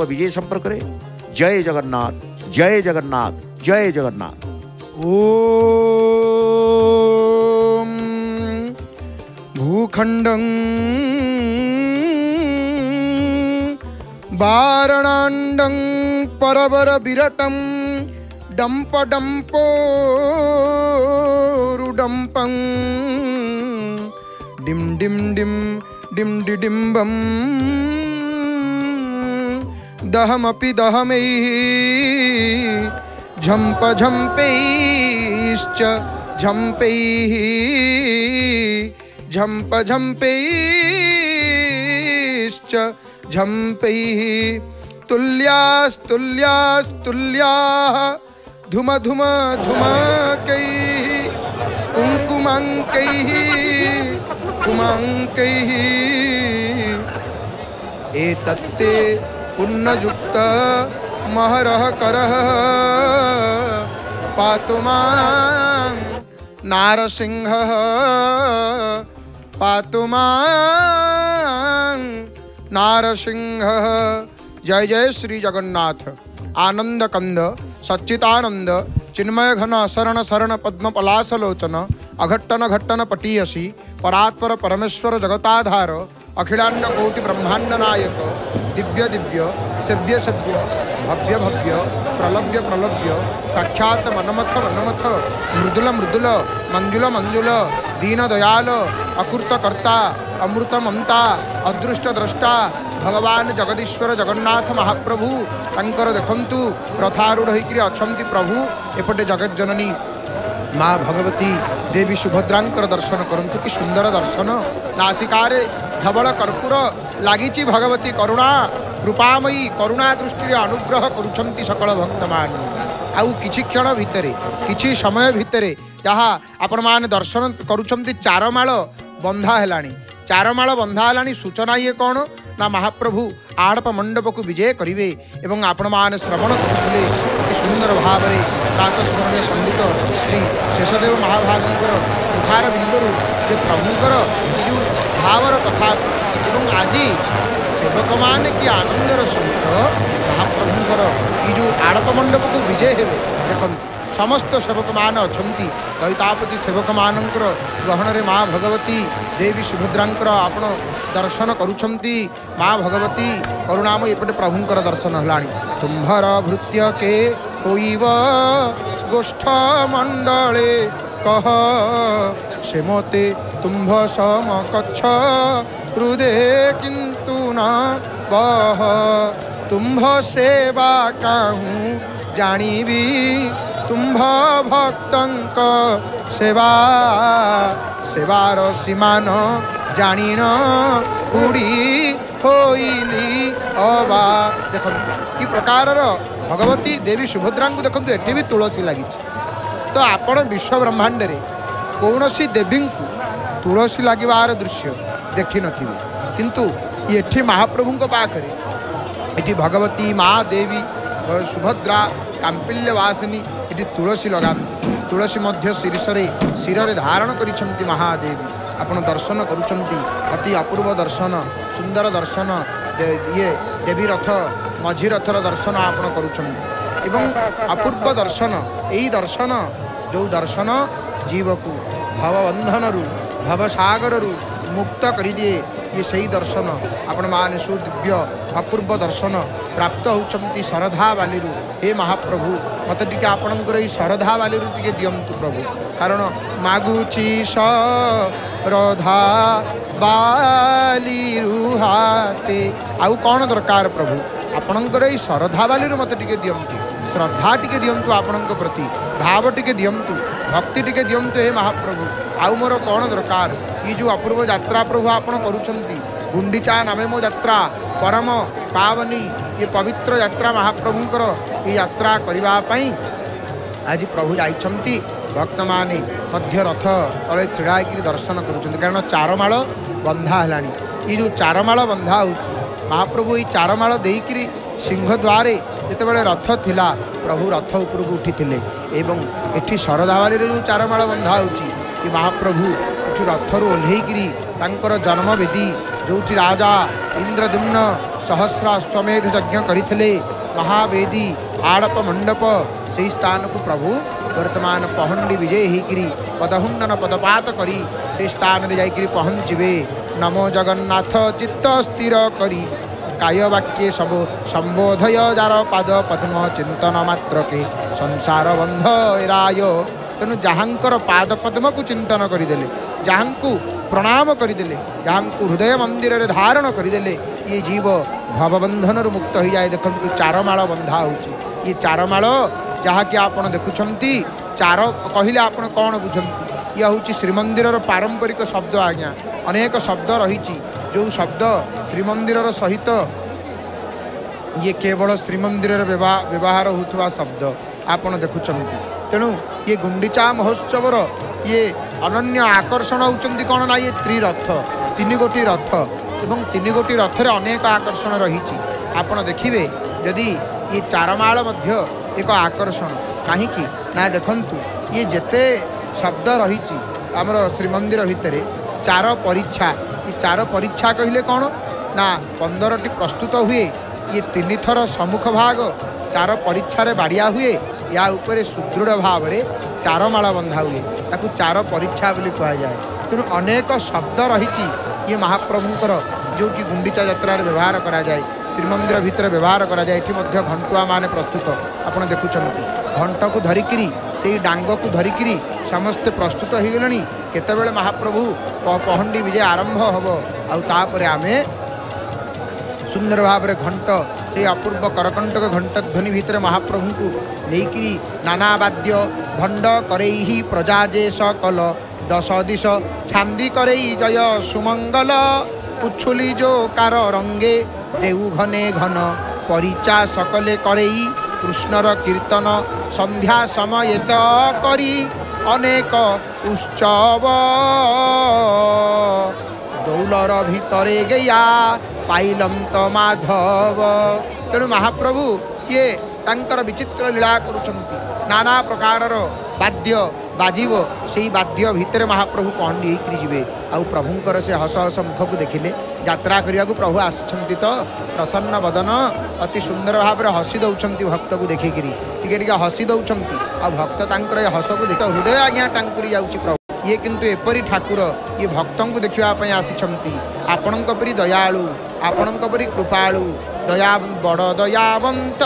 विजय संपर्क करें जय जगन्नाथ जय जगन्नाथ जय जगन्नाथ ओम भूखंडं वारणाण्डं परवर विरटं डम्प डम्पोरुडम्पं डिम डिम डिम डिम डिडिम्बम् दहमपि दहमैः झम्प झम्पैश्च झम्पैः झम्प झम्पैश्च झम्पैः तुल्यास्तुल्यास्तुल्याः धुम धुम धुमाकैः कुङ्कुमाङ्कैः कुमाङ्कैः एतत्ते पुण्ययुक्त महरह करह पातु नार सिंह पातुमा नार सिंह जय जय श्री जगन्नाथ आनंद कंद सच्चितानंद चिन्मय घन शरण शरण पद्म पलासलोचन अघट्टन घट्टन पटीयसी परात्पर परमेश्वर जगताधार अखिलांड कोटि ब्रह्मांड नायक दिव्य दिव्य सभ्य सभ्य भव्य भव्य प्रलभ्य प्रलभ्य साक्षात मनमथ मनमथ मृदुल मृदुल मंजुल मंजुल दीन दयाल अकृतकर्ता अमृत ममता अदृष्ट द्रष्टा भगवान जगदीश्वर जगन्नाथ महाप्रभु तंकर देख দেখন্তু রথারূঢ় হয়ে অনেক প্রভু এপটে জগজ্জননী মা ভগবতী দেবী সুভদ্রাঙ্কর দর্শন করন্তু কি সুন্দর দর্শন নাসিকারে ধবল কর্পূর লাগিছি ভগবতী করুণা কৃপাময়ী করুণা দৃষ্টি অনুগ্রহ করছেন সকল ভক্তমান ଆଉ କିଛି ভিতরে কিছু সময় ভিতরে যা আপন মানে দর্শন করছেন চারমাল বন্ধা ହେଲାଣି चारमा बंधाला सूचना ये कौन ना महाप्रभु आड़प मंडप को विजय करे आपण मैंने श्रवण करते सुंदर भाव में कामरणीय संगीत श्री शेषदेव महाभारतर उधार बिंदु जो प्रभुंर जो कथा आज सेवक मान कि आनंदर सहित महाप्रभुं जो आड़प मंडप को विजय हे देखते সমস্ত সেବକମାନେ ଅଛନ୍ତି ଦୈତାପତି ସେବକମାନଙ୍କର ଗ୍ରହଣରେ ମା ଭଗବତୀ ଦେବୀ ସୁଭଦ୍ରାଙ୍କର ଆପଣ ଦର୍ଶନ କରୁଛନ୍ତି ମା ଭଗବତୀ କରୁଣାମ ଏପଟେ ପ୍ରଭୁଙ୍କର ଦର୍ଶନ ହେଲାଣି ତୁମ୍ଭର ଭୃତ୍ୟ କେ ହୋଇବ ଗୋଷ୍ଠ ମଣ୍ଡଳେ କହ ସେ ମୋତେ ତୁମ୍ଭ ସମକଛ ହୃଦେ କିନ୍ତୁ ନ କହ ତୁମ୍ଭ ସେବା କାହୁଁ ଜାଣିବି ତୁମ୍ଭ ଭକ୍ତଙ୍କ ସେବା ସେବାର ସୀମାନ ଜାଣିଣ କୁଡ଼ି ହୋଇଲି ଅବା ଦେଖନ୍ତୁ କି ପ୍ରକାରର ଭଗବତୀ ଦେବୀ ସୁଭଦ୍ରାଙ୍କୁ ଦେଖନ୍ତୁ ଏଠି ବି ତୁଳସୀ ଲାଗିଛି ତ ଆପଣ ବିଶ୍ୱ ବ୍ରହ୍ମାଣ୍ଡରେ କୌଣସି ଦେବୀଙ୍କୁ ତୁଳସୀ ଲାଗିବାର ଦୃଶ୍ୟ ଦେଖିନଥିବେ କିନ୍ତୁ ଏଠି ମହାପ୍ରଭୁଙ୍କ ପାଖରେ ଏଠି ଭଗବତୀ ମା ଦେବୀ ସୁଭଦ୍ରା କାମ୍ପିଲେ ବାସିନୀ ଏଠି ତୁଳସୀ ଲଗାନ୍ତି ତୁଳସୀ ମଧ୍ୟ ଶୀର୍ଷରେ ଶିରରେ ଧାରଣ କରିଛନ୍ତି ମହାଦେବୀ ଆପଣ ଦର୍ଶନ କରୁଛନ୍ତି ଅତି ଅପୂର୍ବ ଦର୍ଶନ ସୁନ୍ଦର ଦର୍ଶନ ଇଏ ଦେବୀ ରଥ ମଝି ରଥର ଦର୍ଶନ ଆପଣ କରୁଛନ୍ତି ଏବଂ ଅପୂର୍ବ ଦର୍ଶନ ଏଇ ଦର୍ଶନ ଯେଉଁ ଦର୍ଶନ ଜୀବକୁ ଭବବନ୍ଧନରୁ ଭବସାଗରରୁ ମୁକ୍ତ କରିଦିଏ ଇଏ ସେଇ ଦର୍ଶନ ଆପଣମାନେ ସୁଦିବ୍ୟ ଅପୂର୍ବ ଦର୍ଶନ ପ୍ରାପ୍ତ ହେଉଛନ୍ତି ଶରଧା ବାଲିରୁ ହେ ମହାପ୍ରଭୁ ମୋତେ ଟିକେ ଆପଣଙ୍କର ଏଇ ଶରଧା ବାଲିରୁ ଟିକେ ଦିଅନ୍ତୁ ପ୍ରଭୁ କାରଣ ମାଗୁଛି ଶରଧା ବାଲି ହାତେ ଆଉ କ'ଣ ଦରକାର ପ୍ରଭୁ ଆପଣଙ୍କର ଏଇ ଶରଧା ବାଲିରୁ ମୋତେ ଟିକେ ଦିଅନ୍ତୁ श्रद्धा टी दिंतु आपण प्रति भाव टी दिंतु भक्ति टी दिंतु हे महाप्रभु आउ मोर कौन दरकार ये जो अपूर्व जात्रा प्रभु आपण गुंडीचा नामे मो जात्रा परम पावनी ये पवित्र यात्रा महाप्रभुंर ये यात्रा करने आज प्रभु जा भक्त मैंने रथ तले ढड़ाई दर्शन करण चारमा बंधा है ये जो चारमाल बंधा हो महाप्रभु ये देकर ସିଂହଦ୍ୱାରେ ଯେତେବେଳେ ରଥ ଥିଲା ପ୍ରଭୁ ରଥ ଉପରକୁ ଉଠିଥିଲେ ଏବଂ ଏଠି ଶରଧାବାଲିରେ ଯେଉଁ ଚାରମାଳ ବନ୍ଧା ହେଉଛି କି ମହାପ୍ରଭୁ ଏଠି ରଥରୁ ଓହ୍ଲେଇକିରି ତାଙ୍କର ଜନ୍ମବେଦୀ ଯେଉଁଠି ରାଜା ଇନ୍ଦ୍ରଦୁମ୍ନ ସହସ୍ର ଅଶ୍ୱମେଧ ଯଜ୍ଞ କରିଥିଲେ ମହାବେଦୀ ଆଡ଼ପ ମଣ୍ଡପ ସେହି ସ୍ଥାନକୁ ପ୍ରଭୁ ବର୍ତ୍ତମାନ ପହଣ୍ଡି ବିଜେ ହୋଇକିରି ପଦହୁଣ୍ଡନ ପଦପାତ କରି ସେହି ସ୍ଥାନରେ ଯାଇକିରି ପହଞ୍ଚିବେ ନମୋ ଜଗନ୍ନାଥ ଚିତ୍ତ ସ୍ଥିର କରି কায়বাক্যে সবু সম্বোধয় যার পাদ পদ্ম চিন্তন মাত্রকে সংসার বন্ধ এরায় তেণু যাহাঙ্কর পাদ পদ্মকু চিন্তন করিদেলে যাহাঙ্কু প্রণাম করিদেলে যাহাঙ্কু হৃদয় মন্দিরের ধারণ করিদেলে ইয়ে জীব ভববন্ধনর মুক্ত হয়ে যায় দেখুন চারমাল বন্ধা হচ্ছে ইয়ে চারমাল ଯାହାକି ଆପଣ ଦେଖୁଛନ୍ତି ଚାର କହିଲେ ଆପଣ କ'ଣ ବୁଝନ୍ତି ଇଏ ହେଉଛି ଶ୍ରୀମନ୍ଦିରର ପାରମ୍ପରିକ ଶବ୍ଦ ଆଜ୍ଞା ଅନେକ ଶବ୍ଦ ରହିଛି ଯେଉଁ ଶବ୍ଦ ଶ୍ରୀମନ୍ଦିରର ସହିତ ଇଏ କେବଳ ଶ୍ରୀମନ୍ଦିରରେ ବ୍ୟବହାର ହେଉଥିବା ଶବ୍ଦ ଆପଣ ଦେଖୁଛନ୍ତି ତେଣୁ ଇଏ ଗୁଣ୍ଡିଚା ମହୋତ୍ସବର ଇଏ ଅନନ୍ୟ ଆକର୍ଷଣ ହେଉଛନ୍ତି କ'ଣ ନା ଇଏ ତ୍ରିରଥ ତିନି ଗୋଟି ରଥ ଏବଂ ତିନି ଗୋଟି ରଥରେ ଅନେକ ଆକର୍ଷଣ ରହିଛି ଆପଣ ଦେଖିବେ ଯଦି ଇଏ ଚାରମାଳ ମଧ୍ୟ ଏକ ଆକର୍ଷଣ କାହିଁକି ନା ଦେଖନ୍ତୁ ଇଏ ଯେତେ ଶବ୍ଦ ରହିଛି ଆମର ଶ୍ରୀମନ୍ଦିର ଭିତରେ ଚାର ପରୀକ୍ଷା ଏ ଚାର ପରୀକ୍ଷା କହିଲେ କ'ଣ ନା ପନ୍ଦରଟି ପ୍ରସ୍ତୁତ ହୁଏ ଇଏ ତିନିଥର ସମ୍ମୁଖ ଭାଗ ଚାର ପରୀକ୍ଷାରେ ବାଡ଼ିଆ ହୁଏ ଏହା ଉପରେ ସୁଦୃଢ଼ ଭାବରେ ଚାରମାଳ ବନ୍ଧା ହୁଏ ତାକୁ ଚାର ପରୀକ୍ଷା ବୋଲି କୁହାଯାଏ ତେଣୁ ଅନେକ ଶବ୍ଦ ରହିଛି ଇଏ ମହାପ୍ରଭୁଙ୍କର ଯେଉଁଠି ଗୁଣ୍ଡିଚା ଯାତ୍ରାରେ ବ୍ୟବହାର କରାଯାଏ ଶ୍ରୀମନ୍ଦିର ଭିତରେ ବ୍ୟବହାର କରାଯାଏ ଏଠି ମଧ୍ୟ ଘଣ୍ଟୁଆମାନେ ପ୍ରସ୍ତୁତ ଆପଣ ଦେଖୁଛନ୍ତି ଘଣ୍ଟକୁ ଧରିକିରି ସେଇ ଡାଙ୍ଗକୁ ଧରିକିରି ସମସ୍ତେ ପ୍ରସ୍ତୁତ ହୋଇଗଲେଣି କେତେବେଳେ ମହାପ୍ରଭୁ ପହଣ୍ଡି ବିଜେ ଆରମ୍ଭ ହେବ ଆଉ ତାପରେ ଆମେ ସୁନ୍ଦର ଭାବରେ ଘଣ୍ଟ ସେଇ ଅପୂର୍ବ କରକଣ୍ଟକ ଘଣ୍ଟ ଧ୍ୱନି ଭିତରେ ମହାପ୍ରଭୁଙ୍କୁ ନେଇକିରି ନାନା ବାଦ୍ୟ ଭଣ୍ଡ କରେଇ ପ୍ରଜା ଯେ ସକଲ ଦଶ ଦିଶ ଛାନ୍ଦି କରେଇ ଜୟ ସୁମଙ୍ଗଲ ପୁଛୁଲି ଯୋ କାର ରଙ୍ଗେ ଦେଉ ଘନେ ଘନ ପରିଚା ସକଲେ କରେଇ कृष्णर कीर्तन संध्या समय त कि अनेक उत्सव दौलर भितरैयान्त माधव तेणु महाप्रभु लीला गरु नाना र बाध्य ବାଜିବ ସେଇ ବାଦ୍ୟ ଭିତରେ ମହାପ୍ରଭୁ ପହଣ୍ଡି ହେଇକରି ଯିବେ ଆଉ ପ୍ରଭୁଙ୍କର ସେ ହସ ହସ ମୁଖକୁ ଦେଖିଲେ ଯାତ୍ରା କରିବାକୁ ପ୍ରଭୁ ଆସିଛନ୍ତି ତ ପ୍ରସନ୍ନ ବଦନ ଅତି ସୁନ୍ଦର ଭାବରେ ହସି ଦେଉଛନ୍ତି ଭକ୍ତକୁ ଦେଖିକିରି ଟିକେ ଟିକେ ହସି ଦେଉଛନ୍ତି ଆଉ ଭକ୍ତ ତାଙ୍କର ଏ ହସକୁ ଦେଖ ହୃଦୟ ଆଜ୍ଞା ଟାଙ୍କୁରି ଯାଉଛି ପ୍ରଭୁ ଇଏ କିନ୍ତୁ ଏପରି ଠାକୁର ଇଏ ଭକ୍ତଙ୍କୁ ଦେଖିବା ପାଇଁ ଆସିଛନ୍ତି ଆପଣଙ୍କ ପରି ଦୟାଳୁ ଆପଣଙ୍କ ପରି କୃପାଳୁ ଦୟା ବଡ଼ ଦୟାବନ୍ତ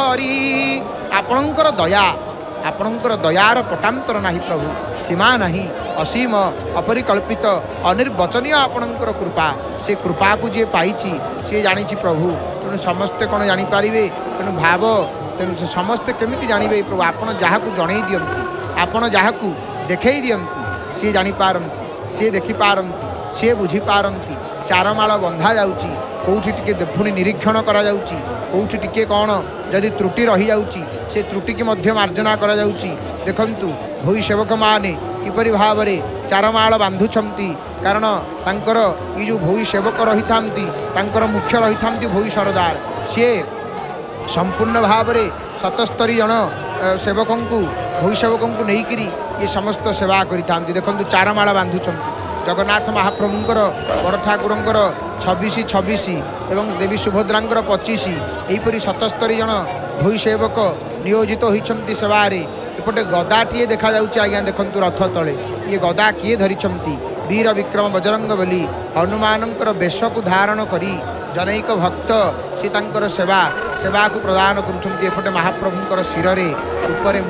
ହରି ଆପଣଙ୍କର ଦୟା आपणकर दयार पटातर ना प्रभु सीमा ना असीम अपरिकल्पित अनिर्वचन आपण कृपा से कृपा को जी पाई सी जा प्रभु तेणु समस्ते कौन जापर तेणु भाव तेणु समस्ते केमी जानवे प्रभु आप जन दिं आपण जहाँ देख दिंतु सी जापार सी देखिपार सी बुझीपारती चारमाल बंधा जाऊँगी कौटी टे देखुणी निरीक्षण करोटी टे कौन जदि त्रुटि रही जाऊँगी সে ত্রুটিকে মধ্য মার্জনা করা যাচ্ছি দেখুন ভূ সেবক মানে কিপর ভাবে চারমাড় বাঁধুচ্ছন্তি কারণ তাঁকর এই যে ভূ সেবক রহিথান্তি তাঁকর মুখ্য রহিথান্তি ভূ সরদার সি সম্পূর্ণ ভাবে সতস্তরি জন সেবকঙ্কু ভূ সেবকঙ্কু নেইকিরি ইয়ে সমস্ত সেবা করে থাকে দেখুন চারমাড় বাঁধুচ্ছন্তি জগন্নাথ মহাপ্রভুঙ্কর বড় ঠাকুরঙ্কর ছবিশ ছবিশ এবং দেবী সুভদ্রাঙ্কর পঁচিশ এইপরি সতস্তরি জন ভূ সেবক নিয়োজিত হয়েছেন সেবার এপটে গদাটিয়ে দেখা যাচ্ছে আজ্ঞা দেখুন রথ তলে ইয়ে গদা কি ধরিছেন বীর বিক্রম বজরঙ্গ বলি হনুমানঙ্কর বেশকু ধারণ করে জনৈক ভক্ত সে তাঁর সেবা সেবাকু প্রদান করছেন এপটে মহাপ্রভুঙ্কর শিরে উপরে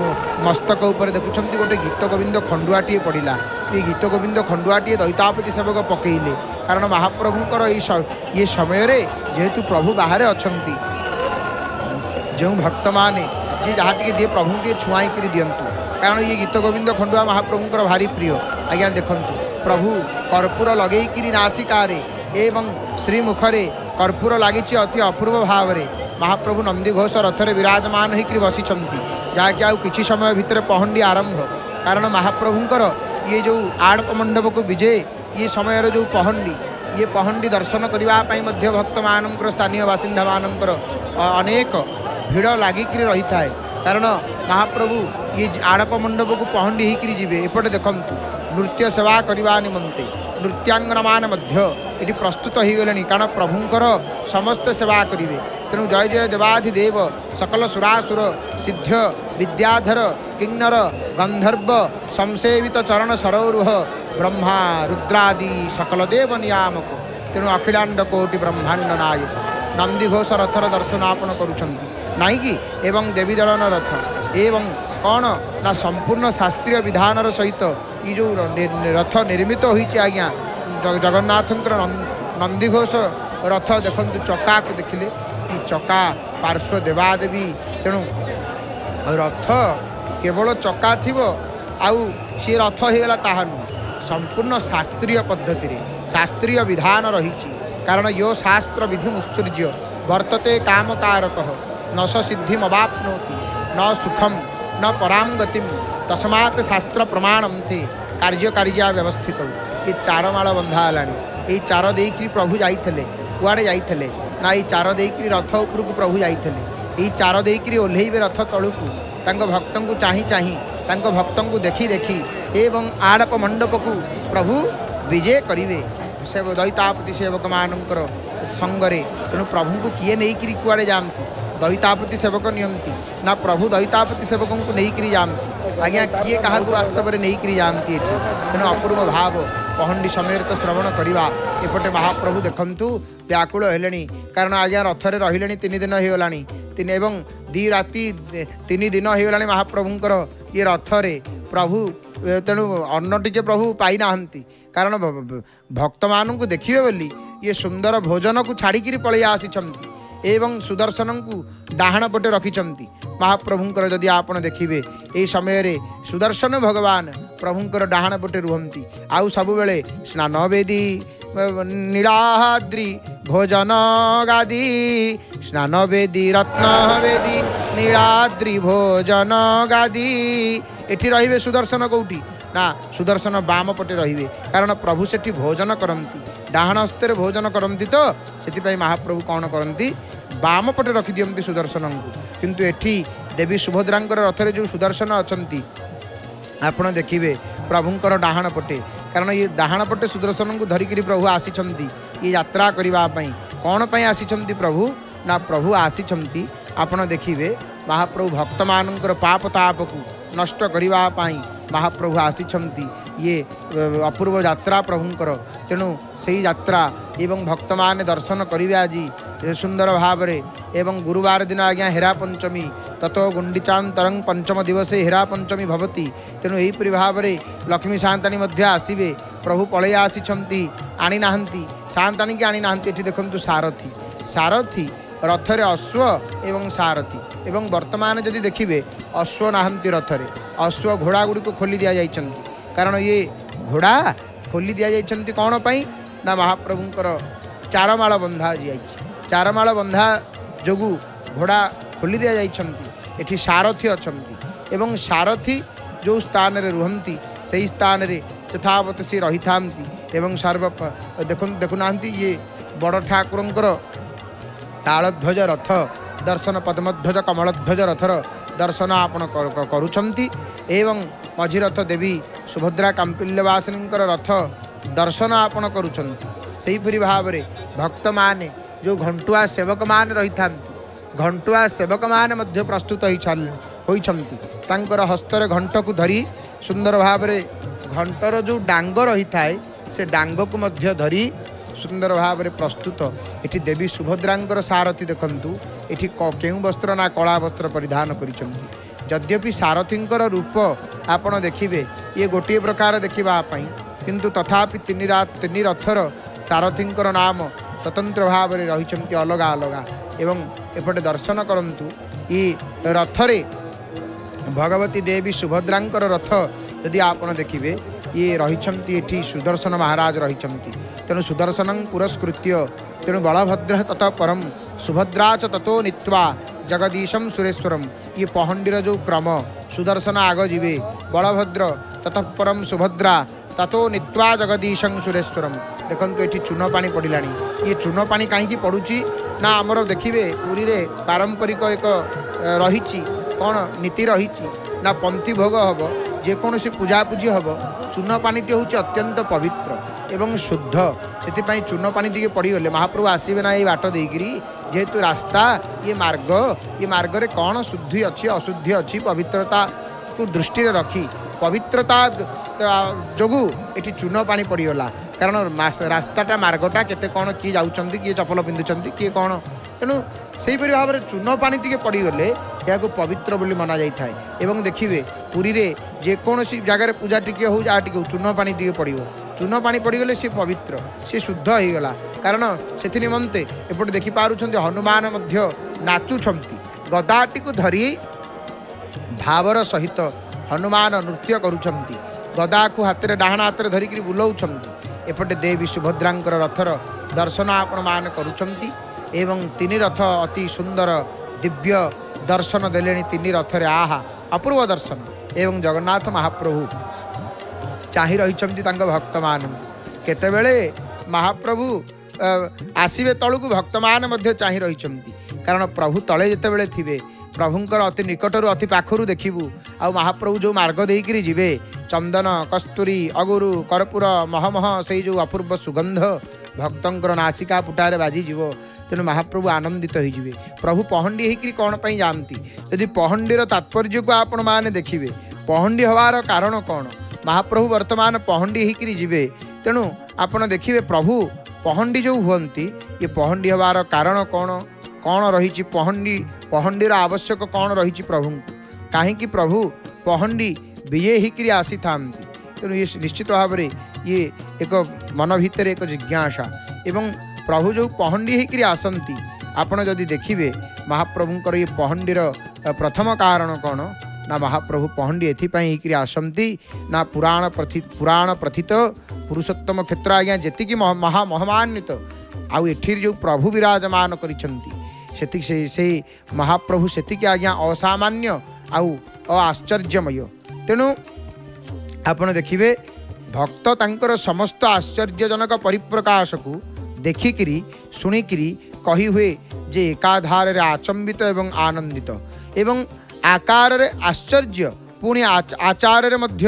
মস্তক উপরে দেখুছেন গোটে গীত গোবিন্দ খণ্ডুয়াটিয়ে পড়া এই গীত গোবিন্দ খণ্ডুয়াটিয়ে দৈতাপতি সেবক পকাইলে কারণ মহাপ্রভুঙ্কর এই ইয়ে সময়ের যেহেতু প্রভু বাহারে অনেক যে ভক্ত মানে ଯିଏ ଯାହା ଟିକେ ଦିଏ ପ୍ରଭୁଙ୍କୁ ଟିକେ ଛୁଆଇକିରି ଦିଅନ୍ତୁ କାରଣ ଇଏ ଗୀତ ଗୋବିନ୍ଦ ଖଣ୍ଡୁଆ ମହାପ୍ରଭୁଙ୍କର ଭାରି ପ୍ରିୟ ଆଜ୍ଞା ଦେଖନ୍ତୁ ପ୍ରଭୁ କର୍ପୂର ଲଗେଇକିରି ନାସିକାରେ ଏବଂ ଶ୍ରୀମୁଖରେ କର୍ପୂର ଲାଗିଛି ଅତି ଅପୂର୍ବ ଭାବରେ ମହାପ୍ରଭୁ ନନ୍ଦୀଘୋଷ ରଥରେ ବିରାଜମାନ ହୋଇକରି ବସିଛନ୍ତି ଯାହାକି ଆଉ କିଛି ସମୟ ଭିତରେ ପହଣ୍ଡି ଆରମ୍ଭ କାରଣ ମହାପ୍ରଭୁଙ୍କର ଇଏ ଯେଉଁ ଆଡ଼ପ ମଣ୍ଡପକୁ ବିଜେ ଇଏ ସମୟର ଯେଉଁ ପହଣ୍ଡି ଇଏ ପହଣ୍ଡି ଦର୍ଶନ କରିବା ପାଇଁ ମଧ୍ୟ ଭକ୍ତମାନଙ୍କର ସ୍ଥାନୀୟ ବାସିନ୍ଦାମାନଙ୍କର ଅନେକ ଭିଡ଼ ଲାଗିକିରି ରହିଥାଏ କାରଣ ମହାପ୍ରଭୁ ଇଏ ଆଡ଼ପ ମଣ୍ଡପକୁ ପହଣ୍ଡି ହେଇକିରି ଯିବେ ଏପଟେ ଦେଖନ୍ତୁ ନୃତ୍ୟ ସେବା କରିବା ନିମନ୍ତେ ନୃତ୍ୟାଙ୍ଗନମାନେ ମଧ୍ୟ ଏଠି ପ୍ରସ୍ତୁତ ହୋଇଗଲେଣି କାରଣ ପ୍ରଭୁଙ୍କର ସମସ୍ତ ସେବା କରିବେ ତେଣୁ ଜୟ ଜୟ ଦେବାଧିଦେବ ସକଲ ସୁରାସୁର ସିଦ୍ଧ ବିଦ୍ୟାଧର କିନ୍ନର ଗନ୍ଧର୍ବ ସଂସେବିତ ଚରଣ ସରୋରୁହ ବ୍ରହ୍ମା ରୁଦ୍ରାଦି ସକଲ ଦେବ ନିୟାମକ ତେଣୁ ଅଖିଳାଣ୍ଡ କୋଟି ବ୍ରହ୍ମାଣ୍ଡ ନାୟକ ନନ୍ଦିଘୋଷ ରଥର ଦର୍ଶନ ଆପଣ କରୁଛନ୍ତି ନାହିଁ ଏବଂ ଦେବୀ ଦଳନ ରଥ ଏବଂ କ'ଣ ନା ସମ୍ପୂର୍ଣ୍ଣ ଶାସ୍ତ୍ରୀୟ ବିଧାନର ସହିତ ଏଇ ଯେଉଁ ରଥ ନିର୍ମିତ ହୋଇଛି ଆଜ୍ଞା ଜଗନ୍ନାଥଙ୍କର ନନ୍ଦିଘୋଷ ରଥ ଦେଖନ୍ତୁ ଚକାକୁ ଦେଖିଲେ କି ଚକା ପାର୍ଶ୍ୱ ଦେବାଦେବୀ ତେଣୁ ରଥ କେବଳ ଚକା ଥିବ ଆଉ ସିଏ ରଥ ହେଇଗଲା ତାହା ନୁହଁ ସମ୍ପୂର୍ଣ୍ଣ ଶାସ୍ତ୍ରୀୟ ପଦ୍ଧତିରେ ଶାସ୍ତ୍ରୀୟ ବିଧାନ ରହିଛି କାରଣ ୟୋ ଶାସ୍ତ୍ର ବିଧି ଉତ୍ସର୍ଯ୍ୟ ବର୍ତ୍ତତେ କାମ କାରକ न स सिद्धि सिद्धिमवापनोति न सुखम न पराम गतिम तस्मात शास्त्र प्रमाण थे कार्यकारिजा व्यवस्थित ये चार माल बंधा है चार देकरी प्रभु जाते कड़े जाते ना यार देकर रथ उपरक प्रभु जाते चार देकरी ओह्लैबे रथ तलू को भक्त को चाह चाह भक्त को देखी देखी एवं आड़प मंडप को प्रभु विजय करे दैतापति सेवक मानकर संगरे तेणु प्रभु को किए नहीं कड़े जाती दईतापति सेवक ना प्रभु दईतापति सेवक को लेकर जाती आज्ञा किए क्या बास्तव में नहींक्र जाती तेनाली अपूर्व भाव पहंडी समय तो श्रवण करवा एपटे महाप्रभु देखु व्याकू है कारण आज्ञा रथ से रही तीन दिन हो राति तीन दिन हो महाप्रभुंर ये रथरे प्रभु तेणु अन्न टीके प्रभु पाई कारण भक्त मानू देखिए बोली ये सुंदर भोजन को छाड़ी छाड़क पलै आसी एवं सुदर्शन को डाण पटे रखिंट महाप्रभुंर जदि आप देखिए ये समय रे सुदर्शन भगवान प्रभुंर डाण पटे रुहत आउ सब स्नान बेदी नीलाद्री भोजन गादी स्नान बेदी रत्न बेदी नीलाद्री भोजन गादी ये सुदर्शन कौटी ନା ସୁଦର୍ଶନ ବାମ ପଟେ ରହିବେ କାରଣ ପ୍ରଭୁ ସେଠି ଭୋଜନ କରନ୍ତି ଡାହାଣ ହସ୍ତରେ ଭୋଜନ କରନ୍ତି ତ ସେଥିପାଇଁ ମହାପ୍ରଭୁ କ'ଣ କରନ୍ତି ବାମ ପଟେ ରଖିଦିଅନ୍ତି ସୁଦର୍ଶନଙ୍କୁ କିନ୍ତୁ ଏଠି ଦେବୀ ସୁଭଦ୍ରାଙ୍କର ରଥରେ ଯେଉଁ ସୁଦର୍ଶନ ଅଛନ୍ତି ଆପଣ ଦେଖିବେ ପ୍ରଭୁଙ୍କର ଡାହାଣ ପଟେ କାରଣ ଇଏ ଡାହାଣ ପଟେ ସୁଦର୍ଶନଙ୍କୁ ଧରିକିରି ପ୍ରଭୁ ଆସିଛନ୍ତି ଇଏ ଯାତ୍ରା କରିବା ପାଇଁ କ'ଣ ପାଇଁ ଆସିଛନ୍ତି ପ୍ରଭୁ ନା ପ୍ରଭୁ ଆସିଛନ୍ତି ଆପଣ ଦେଖିବେ ମହାପ୍ରଭୁ ଭକ୍ତମାନଙ୍କର ପାପ ତାପକୁ ନଷ୍ଟ କରିବା ପାଇଁ ମହାପ୍ରଭୁ ଆସିଛନ୍ତି ଇଏ ଅପୂର୍ବ ଯାତ୍ରା ପ୍ରଭୁଙ୍କର ତେଣୁ ସେହି ଯାତ୍ରା ଏବଂ ଭକ୍ତମାନେ ଦର୍ଶନ କରିବେ ଆଜି ସୁନ୍ଦର ଭାବରେ ଏବଂ ଗୁରୁବାର ଦିନ ଆଜ୍ଞା ହେରା ପଞ୍ଚମୀ ତତ ଗୁଣ୍ଡିଚାନ୍ତରଙ୍ଗ ପଞ୍ଚମ ଦିବସେ ହେରା ପଞ୍ଚମୀ ଭବତି ତେଣୁ ଏହିପରି ଭାବରେ ଲକ୍ଷ୍ମୀ ସାନ୍ତାଣୀ ମଧ୍ୟ ଆସିବେ ପ୍ରଭୁ ପଳେଇ ଆସିଛନ୍ତି ଆଣିନାହାନ୍ତି ସାନ୍ତାଣୀକି ଆଣିନାହାନ୍ତି ଏଠି ଦେଖନ୍ତୁ ସାରଥୀ ସାରଥୀ ରଥରେ ଅଶ୍ୱ ଏବଂ ସାରଥୀ ଏବଂ ବର୍ତ୍ତମାନ ଯଦି ଦେଖିବେ ଅଶ୍ୱ ନାହାନ୍ତି ରଥରେ ଅଶ୍ୱ ଘୋଡ଼ାଗୁଡ଼ିକୁ ଖୋଲି ଦିଆଯାଇଛନ୍ତି କାରଣ ଇଏ ଘୋଡ଼ା ଖୋଲି ଦିଆଯାଇଛନ୍ତି କ'ଣ ପାଇଁ ନା ମହାପ୍ରଭୁଙ୍କର ଚାରମାଳ ବନ୍ଧା ଯାଇଛି ଚାରମାଳ ବନ୍ଧା ଯୋଗୁଁ ଘୋଡ଼ା ଖୋଲି ଦିଆଯାଇଛନ୍ତି ଏଠି ସାରଥୀ ଅଛନ୍ତି ଏବଂ ସାରଥୀ ଯେଉଁ ସ୍ଥାନରେ ରୁହନ୍ତି ସେହି ସ୍ଥାନରେ ଯଥାବତ ସେ ରହିଥାନ୍ତି ଏବଂ ସର୍ବ ଦେଖନ୍ତୁ ଦେଖୁନାହାନ୍ତି ଇଏ ବଡ଼ ଠାକୁରଙ୍କର ତାଳଧ୍ୱଜ ରଥ ଦର୍ଶନ ପଦ୍ମଧ୍ୱଜ କମଳଧ୍ୱଜ ରଥର ଦର୍ଶନ ଆପଣ କରୁଛନ୍ତି ଏବଂ ମଝିରଥ ଦେବୀ ସୁଭଦ୍ରା କାମ୍ପିଲ୍ୟବାସିନୀଙ୍କର ରଥ ଦର୍ଶନ ଆପଣ କରୁଛନ୍ତି ସେହିପରି ଭାବରେ ଭକ୍ତମାନେ ଯେଉଁ ଘଣ୍ଟୁଆ ସେବକମାନେ ରହିଥାନ୍ତି ଘଣ୍ଟୁଆ ସେବକମାନେ ମଧ୍ୟ ପ୍ରସ୍ତୁତ ହୋଇସାରିଲେଣି ହୋଇଛନ୍ତି ତାଙ୍କର ହସ୍ତରେ ଘଣ୍ଟକୁ ଧରି ସୁନ୍ଦର ଭାବରେ ଘଣ୍ଟର ଯେଉଁ ଡାଙ୍ଗ ରହିଥାଏ ସେ ଡାଙ୍ଗକୁ ମଧ୍ୟ ଧରି ସୁନ୍ଦର ଭାବରେ ପ୍ରସ୍ତୁତ ଏଠି ଦେବୀ ସୁଭଦ୍ରାଙ୍କର ସାରଥୀ ଦେଖନ୍ତୁ ଏଠି କେଉଁ ବସ୍ତ୍ର ନା କଳା ବସ୍ତ୍ର ପରିଧାନ କରିଛନ୍ତି ଯଦ୍ୟପି ସାରଥୀଙ୍କର ରୂପ ଆପଣ ଦେଖିବେ ଇଏ ଗୋଟିଏ ପ୍ରକାର ଦେଖିବା ପାଇଁ କିନ୍ତୁ ତଥାପି ତିନି ତିନି ରଥର ସାରଥୀଙ୍କର ନାମ ସ୍ୱତନ୍ତ୍ର ଭାବରେ ରହିଛନ୍ତି ଅଲଗା ଅଲଗା ଏବଂ ଏପଟେ ଦର୍ଶନ କରନ୍ତୁ ଇ ରଥରେ ଭଗବତୀ ଦେବୀ ସୁଭଦ୍ରାଙ୍କର ରଥ ଯଦି ଆପଣ ଦେଖିବେ ଇଏ ରହିଛନ୍ତି ଏଠି ସୁଦର୍ଶନ ମହାରାଜ ରହିଛନ୍ତି ତେଣୁ ସୁଦର୍ଶନ ପୁରସ୍କୃତ୍ୟ तेणु बलभद्र ततः परम सुभद्रा च ततो नीत्वा जगदीशम सुरेश्वरम ये पहंडीर जो क्रम सुदर्शन आग जीवे बलभद्र ततः परम सुभद्रा ततो नीत्वा जगदीशं सुरेश्वरम ଦେଖନ୍ତୁ ଏଠି ଚୂନ ପାଣି ପଡ଼ିଲାଣି ଇଏ ଚୂନ ପାଣି କାହିଁକି ପଡ଼ୁଛି ନା ଆମର ଦେଖିବେ ପୁରୀରେ ପାରମ୍ପରିକ ଏକ ରହିଛି କ'ଣ ନୀତି ରହିଛି ନା ପନ୍ଥୀ ଭୋଗ ହେବ ଯେକୌଣସି ପୂଜାପୂଜି ହେବ ଚୂନ ପାଣିଟି ହେଉଛି ଅତ୍ୟନ୍ତ ପବିତ୍ର এবং শুদ্ধ ସେଥିପାଇଁ ଚୂନ ପାଣି ଟିକେ ପଡ଼ିଗଲେ ମହାପ୍ରଭୁ ଆସିବେ ନା ଏଇ ବାଟ ଦେଇକିରି ଯେହେତୁ ରାସ୍ତା ଇଏ ମାର୍ଗ ଇଏ ମାର୍ଗରେ କ'ଣ ଶୁଦ୍ଧି ଅଛି ଅଶୁଦ୍ଧି ଅଛି ପବିତ୍ରତାକୁ ଦୃଷ୍ଟିରେ ରଖି ପବିତ୍ରତା ଯୋଗୁଁ ଏଠି ଚୂନ ପାଣି ପଡ଼ିଗଲା କାରଣ ରାସ୍ତାଟା ମାର୍ଗଟା କେତେ କ'ଣ କିଏ ଯାଉଛନ୍ତି କିଏ ଚପଲ ପିନ୍ଧୁଛନ୍ତି କିଏ କ'ଣ ତେଣୁ ସେହିପରି ଭାବରେ ଚୂନ ପାଣି ଟିକେ ପଡ଼ିଗଲେ ଏହାକୁ ପବିତ୍ର ବୋଲି ମନାଯାଇଥାଏ ଏବଂ ଦେଖିବେ ପୁରୀରେ ଯେକୌଣସି ଜାଗାରେ ପୂଜା ଟିକିଏ ହେଉ ଯାହା ଟିକିଏ ହେଉ ଚୂନ ପାଣି ଟିକିଏ ପଡ଼ିବ ଚୁନ ପାଣି ପଡ଼ିଗଲେ ସିଏ ପବିତ୍ର ସିଏ ଶୁଦ୍ଧ ହେଇଗଲା କାରଣ ସେଥି ନିମନ୍ତେ ଏପଟେ ଦେଖିପାରୁଛନ୍ତି ହନୁମାନ ମଧ୍ୟ ନାଚୁଛନ୍ତି ଗଦାଟିକୁ ଧରି ଭାବର ସହିତ ହନୁମାନ ନୃତ୍ୟ କରୁଛନ୍ତି ଗଦାକୁ ହାତରେ ଡାହାଣ ହାତରେ ଧରିକିରି ବୁଲାଉଛନ୍ତି ଏପଟେ ଦେବୀ ସୁଭଦ୍ରାଙ୍କର ରଥର ଦର୍ଶନ ଆପଣମାନେ କରୁଛନ୍ତି ଏବଂ ତିନି ରଥ ଅତି ସୁନ୍ଦର ଦିବ୍ୟ ଦର୍ଶନ ଦେଲେଣି ତିନି ରଥରେ ଆହା ଅପୂର୍ବ ଦର୍ଶନ ଏବଂ ଜଗନ୍ନାଥ ମହାପ୍ରଭୁ ଚାହିଁ ରହିଛନ୍ତି ତାଙ୍କ ଭକ୍ତମାନଙ୍କୁ କେତେବେଳେ ମହାପ୍ରଭୁ ଆସିବେ ତଳକୁ ଭକ୍ତମାନେ ମଧ୍ୟ ଚାହିଁ ରହିଛନ୍ତି କାରଣ ପ୍ରଭୁ ତଳେ ଯେତେବେଳେ ଥିବେ ପ୍ରଭୁଙ୍କର ଅତି ନିକଟରୁ ଅତି ପାଖରୁ ଦେଖିବୁ ଆଉ ମହାପ୍ରଭୁ ଯେଉଁ ମାର୍ଗ ଦେଇକିରି ଯିବେ ଚନ୍ଦନ କସ୍ତୁରୀ ଅଗୁରୁ କର୍ପୂର ମହମହ ସେଇ ଯେଉଁ ଅପୂର୍ବ ସୁଗନ୍ଧ ଭକ୍ତଙ୍କର ନାସିକା ପୁଟାରେ ବାଜିଯିବ ତେଣୁ ମହାପ୍ରଭୁ ଆନନ୍ଦିତ ହୋଇଯିବେ ପ୍ରଭୁ ପହଣ୍ଡି ହେଇକିରି କ'ଣ ପାଇଁ ଯାଆନ୍ତି ଯଦି ପହଣ୍ଡିର ତାତ୍ପର୍ଯ୍ୟକୁ ଆପଣମାନେ ଦେଖିବେ ପହଣ୍ଡି ହେବାର କାରଣ କ'ଣ महाप्रभु वर्तमान पहंडी होकर जी तेणु आप देखिए प्रभु पहंडी जो हमें ये पहंडी हबार कारण कौन कौन रही पहंडी पहंडीर आवश्यक कौन रही प्रभु कहीं प्रभु पहंडी विजय होकरी आसी था तेणु ये निश्चित भाव ये एक मन भितर एक जिज्ञासा एवं प्रभु जो पहंडी होकर आसती आपड़ जदि देखिए महाप्रभुं ये पहंडीर प्रथम कारण कौन ना महाप्रभु पहंडी एक्री आसमती पुराण प्रथि पुराण प्रथित पुरुषोत्तम क्षेत्र आज्ञा जी महा महामान्वित ए जो प्रभु विराजमान कर महाप्रभु से आज्ञा असामान्य आश्चर्यमय तेणु आप देखिए भक्त समस्त आश्चर्यजनक परिप्रकाश को देखिक शुणिकी कही हुए जे एकाधारे आचंबित एवं आनंदित एवं ଆକାରରେ ଆଶ୍ଚର୍ଯ୍ୟ ପୁଣି ଆଚାରରେ ମଧ୍ୟ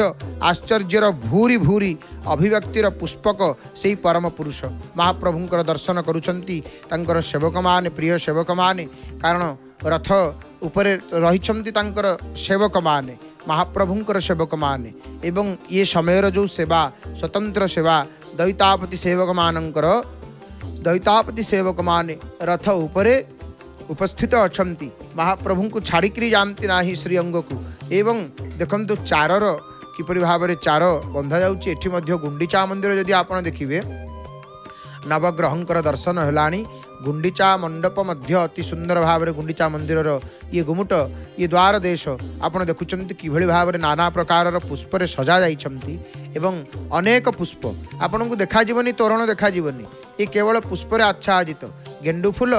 ଆଶ୍ଚର୍ଯ୍ୟର ଭୂରି ଭୂରି ଅଭିବ୍ୟକ୍ତିର ପୁଷ୍ପକ ସେହି ପରମ ପୁରୁଷ ମହାପ୍ରଭୁଙ୍କର ଦର୍ଶନ କରୁଛନ୍ତି ତାଙ୍କର ସେବକମାନେ ପ୍ରିୟ ସେବକମାନେ କାରଣ ରଥ ଉପରେ ରହିଛନ୍ତି ତାଙ୍କର ସେବକମାନେ ମହାପ୍ରଭୁଙ୍କର ସେବକମାନେ ଏବଂ ଏ ସମୟର ଯେଉଁ ସେବା ସ୍ୱତନ୍ତ୍ର ସେବା ଦୈତାପତି ସେବକମାନଙ୍କର ଦୈତାପତି ସେବକମାନେ ରଥ ଉପରେ ଉପସ୍ଥିତ ଅଛନ୍ତି ମହାପ୍ରଭୁଙ୍କୁ ଛାଡ଼ିକିରି ଯାଆନ୍ତି ନାହିଁ ଶ୍ରୀଅଙ୍ଗକୁ ଏବଂ ଦେଖନ୍ତୁ ଚାରର କିପରି ଭାବରେ ଚାର ବନ୍ଧାଯାଉଛି ଏଠି ମଧ୍ୟ ଗୁଣ୍ଡିଚା ମନ୍ଦିର ଯଦି ଆପଣ ଦେଖିବେ ନବଗ୍ରହଙ୍କର ଦର୍ଶନ ହେଲାଣି ଗୁଣ୍ଡିଚା ମଣ୍ଡପ ମଧ୍ୟ ଅତି ସୁନ୍ଦର ଭାବରେ ଗୁଣ୍ଡିଚା ମନ୍ଦିରର ଇଏ ଗୁମୁଟ ଇଏ ଦ୍ୱାର ଦେଶ ଆପଣ ଦେଖୁଛନ୍ତି କିଭଳି ଭାବରେ ନାନା ପ୍ରକାରର ପୁଷ୍ପରେ ସଜା ଯାଇଛନ୍ତି ଏବଂ ଅନେକ ପୁଷ୍ପ ଆପଣଙ୍କୁ ଦେଖାଯିବନି ତୋରଣ ଦେଖାଯିବନି ଇଏ କେବଳ ପୁଷ୍ପରେ ଆଚ୍ଛାଦିତ ଗେଣ୍ଡୁ ଫୁଲ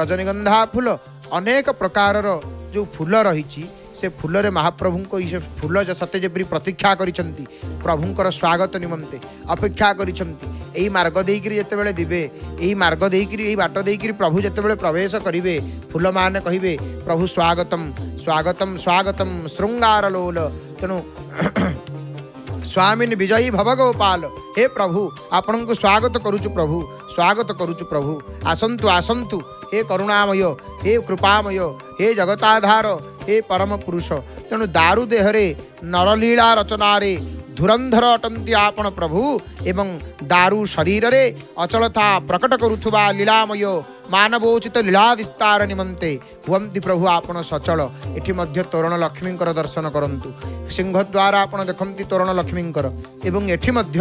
ରଜନୀଗନ୍ଧା ଫୁଲ ଅନେକ ପ୍ରକାରର ଯେଉଁ ଫୁଲ ରହିଛି से फूल महाप्रभु को ये फूल सत्य जपरी प्रतीक्षा कर प्रभुंर स्वागत निम्ते अपेक्षा कर मार्ग देकर जितेबले दिवे यही मार्ग देकर बाट देकर प्रभु जितेबले प्रवेश करेंगे फूल मान कह प्रभु स्वागतम स्वागतम स्वागतम श्रृंगार लोल तेणु स्वामी विजयी भवगोपाल हे प्रभु आपण को स्वागत करुचु प्रभु स्वागत करुचु प्रभु आसंतु आसंतु हे କରୁଣାମୟ ହେ କୃପାମୟ ହେ ଜଗତାଧାର ହେ ପରମ ପୁରୁଷ ତେଣୁ ଦାରୁ ଦେହରେ ନରଲୀଳା ରଚନାରେ ଧୁରନ୍ଧର ଅଟନ୍ତି ଆପଣ ପ୍ରଭୁ ଏବଂ ଦାରୁ ଶରୀରରେ ଅଚଳତା ପ୍ରକଟ କରୁଥିବା ଲୀଳାମୟ ମାନବୋଚିତ ଲୀଳା ବିସ୍ତାର ନିମନ୍ତେ ହୁଅନ୍ତି ପ୍ରଭୁ ଆପଣ ସଚଳ ଏଠି ମଧ୍ୟ ତୋରଣ ଲକ୍ଷ୍ମୀଙ୍କର ଦର୍ଶନ କରନ୍ତୁ ସିଂହଦ୍ୱାର ଆପଣ ଦେଖନ୍ତି ତୋରଣ ଲକ୍ଷ୍ମୀଙ୍କର ଏବଂ ଏଠି ମଧ୍ୟ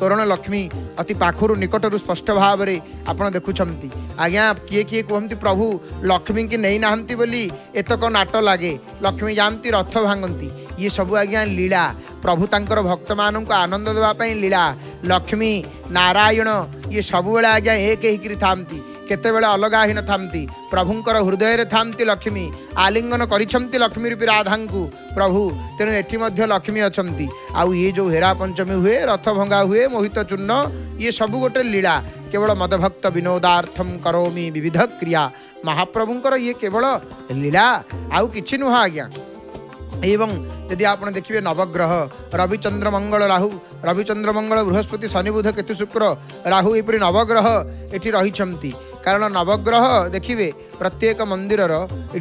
ତୋରଣ ଲକ୍ଷ୍ମୀ ଅତି ପାଖରୁ ନିକଟରୁ ସ୍ପଷ୍ଟ ଭାବରେ ଆପଣ ଦେଖୁଛନ୍ତି ଆଜ୍ଞା କିଏ କିଏ କୁହନ୍ତି ପ୍ରଭୁ ଲକ୍ଷ୍ମୀକି ନେଇନାହାନ୍ତି ବୋଲି ଏତକ ନାଟ ଲାଗେ ଲକ୍ଷ୍ମୀ ଯାଆନ୍ତି ରଥ ଭାଙ୍ଗନ୍ତି ଇଏ ସବୁ ଆଜ୍ଞା ଲୀଳା ପ୍ରଭୁ ତାଙ୍କର ଭକ୍ତମାନଙ୍କୁ ଆନନ୍ଦ ଦେବା ପାଇଁ ଲୀଳା ଲକ୍ଷ୍ମୀ ନାରାୟଣ ଇଏ ସବୁବେଳେ ଆଜ୍ଞା ଏକ ହେଇକିରି ଥାନ୍ତି କେତେବେଳେ ଅଲଗା ହୋଇନଥାନ୍ତି ପ୍ରଭୁଙ୍କର ହୃଦୟରେ ଥାନ୍ତି ଲକ୍ଷ୍ମୀ ଆଲିଙ୍ଗନ କରିଛନ୍ତି ଲକ୍ଷ୍ମୀ ରୂପୀ ରାଧାଙ୍କୁ ପ୍ରଭୁ ତେଣୁ ଏଠି ମଧ୍ୟ ଲକ୍ଷ୍ମୀ ଅଛନ୍ତି ଆଉ ଇଏ ଯେଉଁ ହେରା ପଞ୍ଚମୀ ହୁଏ ରଥ ଭଙ୍ଗା ହୁଏ ମୋହିତ ଚୂର୍ଣ୍ଣ ଇଏ ସବୁ ଗୋଟେ ଲୀଳା କେବଳ ମଦଭକ୍ତ ବିନୋଦାର୍ଥମ କରୋମି ବିବିଧ କ୍ରିୟା ମହାପ୍ରଭୁଙ୍କର ଇଏ କେବଳ ଲୀଳା ଆଉ କିଛି ନୁହଁ ଆଜ୍ଞା ଏବଂ ଯଦି ଆପଣ ଦେଖିବେ ନବଗ୍ରହ ରବିଚନ୍ଦ୍ର ମଙ୍ଗଳ ରାହୁ ରବିଚନ୍ଦ୍ର ମଙ୍ଗଳ ବୃହସ୍ପତି ଶନିବୁଧ କେତୁ ଶୁକ୍ର ରାହୁ ଏପରି ନବଗ୍ରହ ଏଠି ରହିଛନ୍ତି कारण नवग्रह देखिए प्रत्येक मंदिर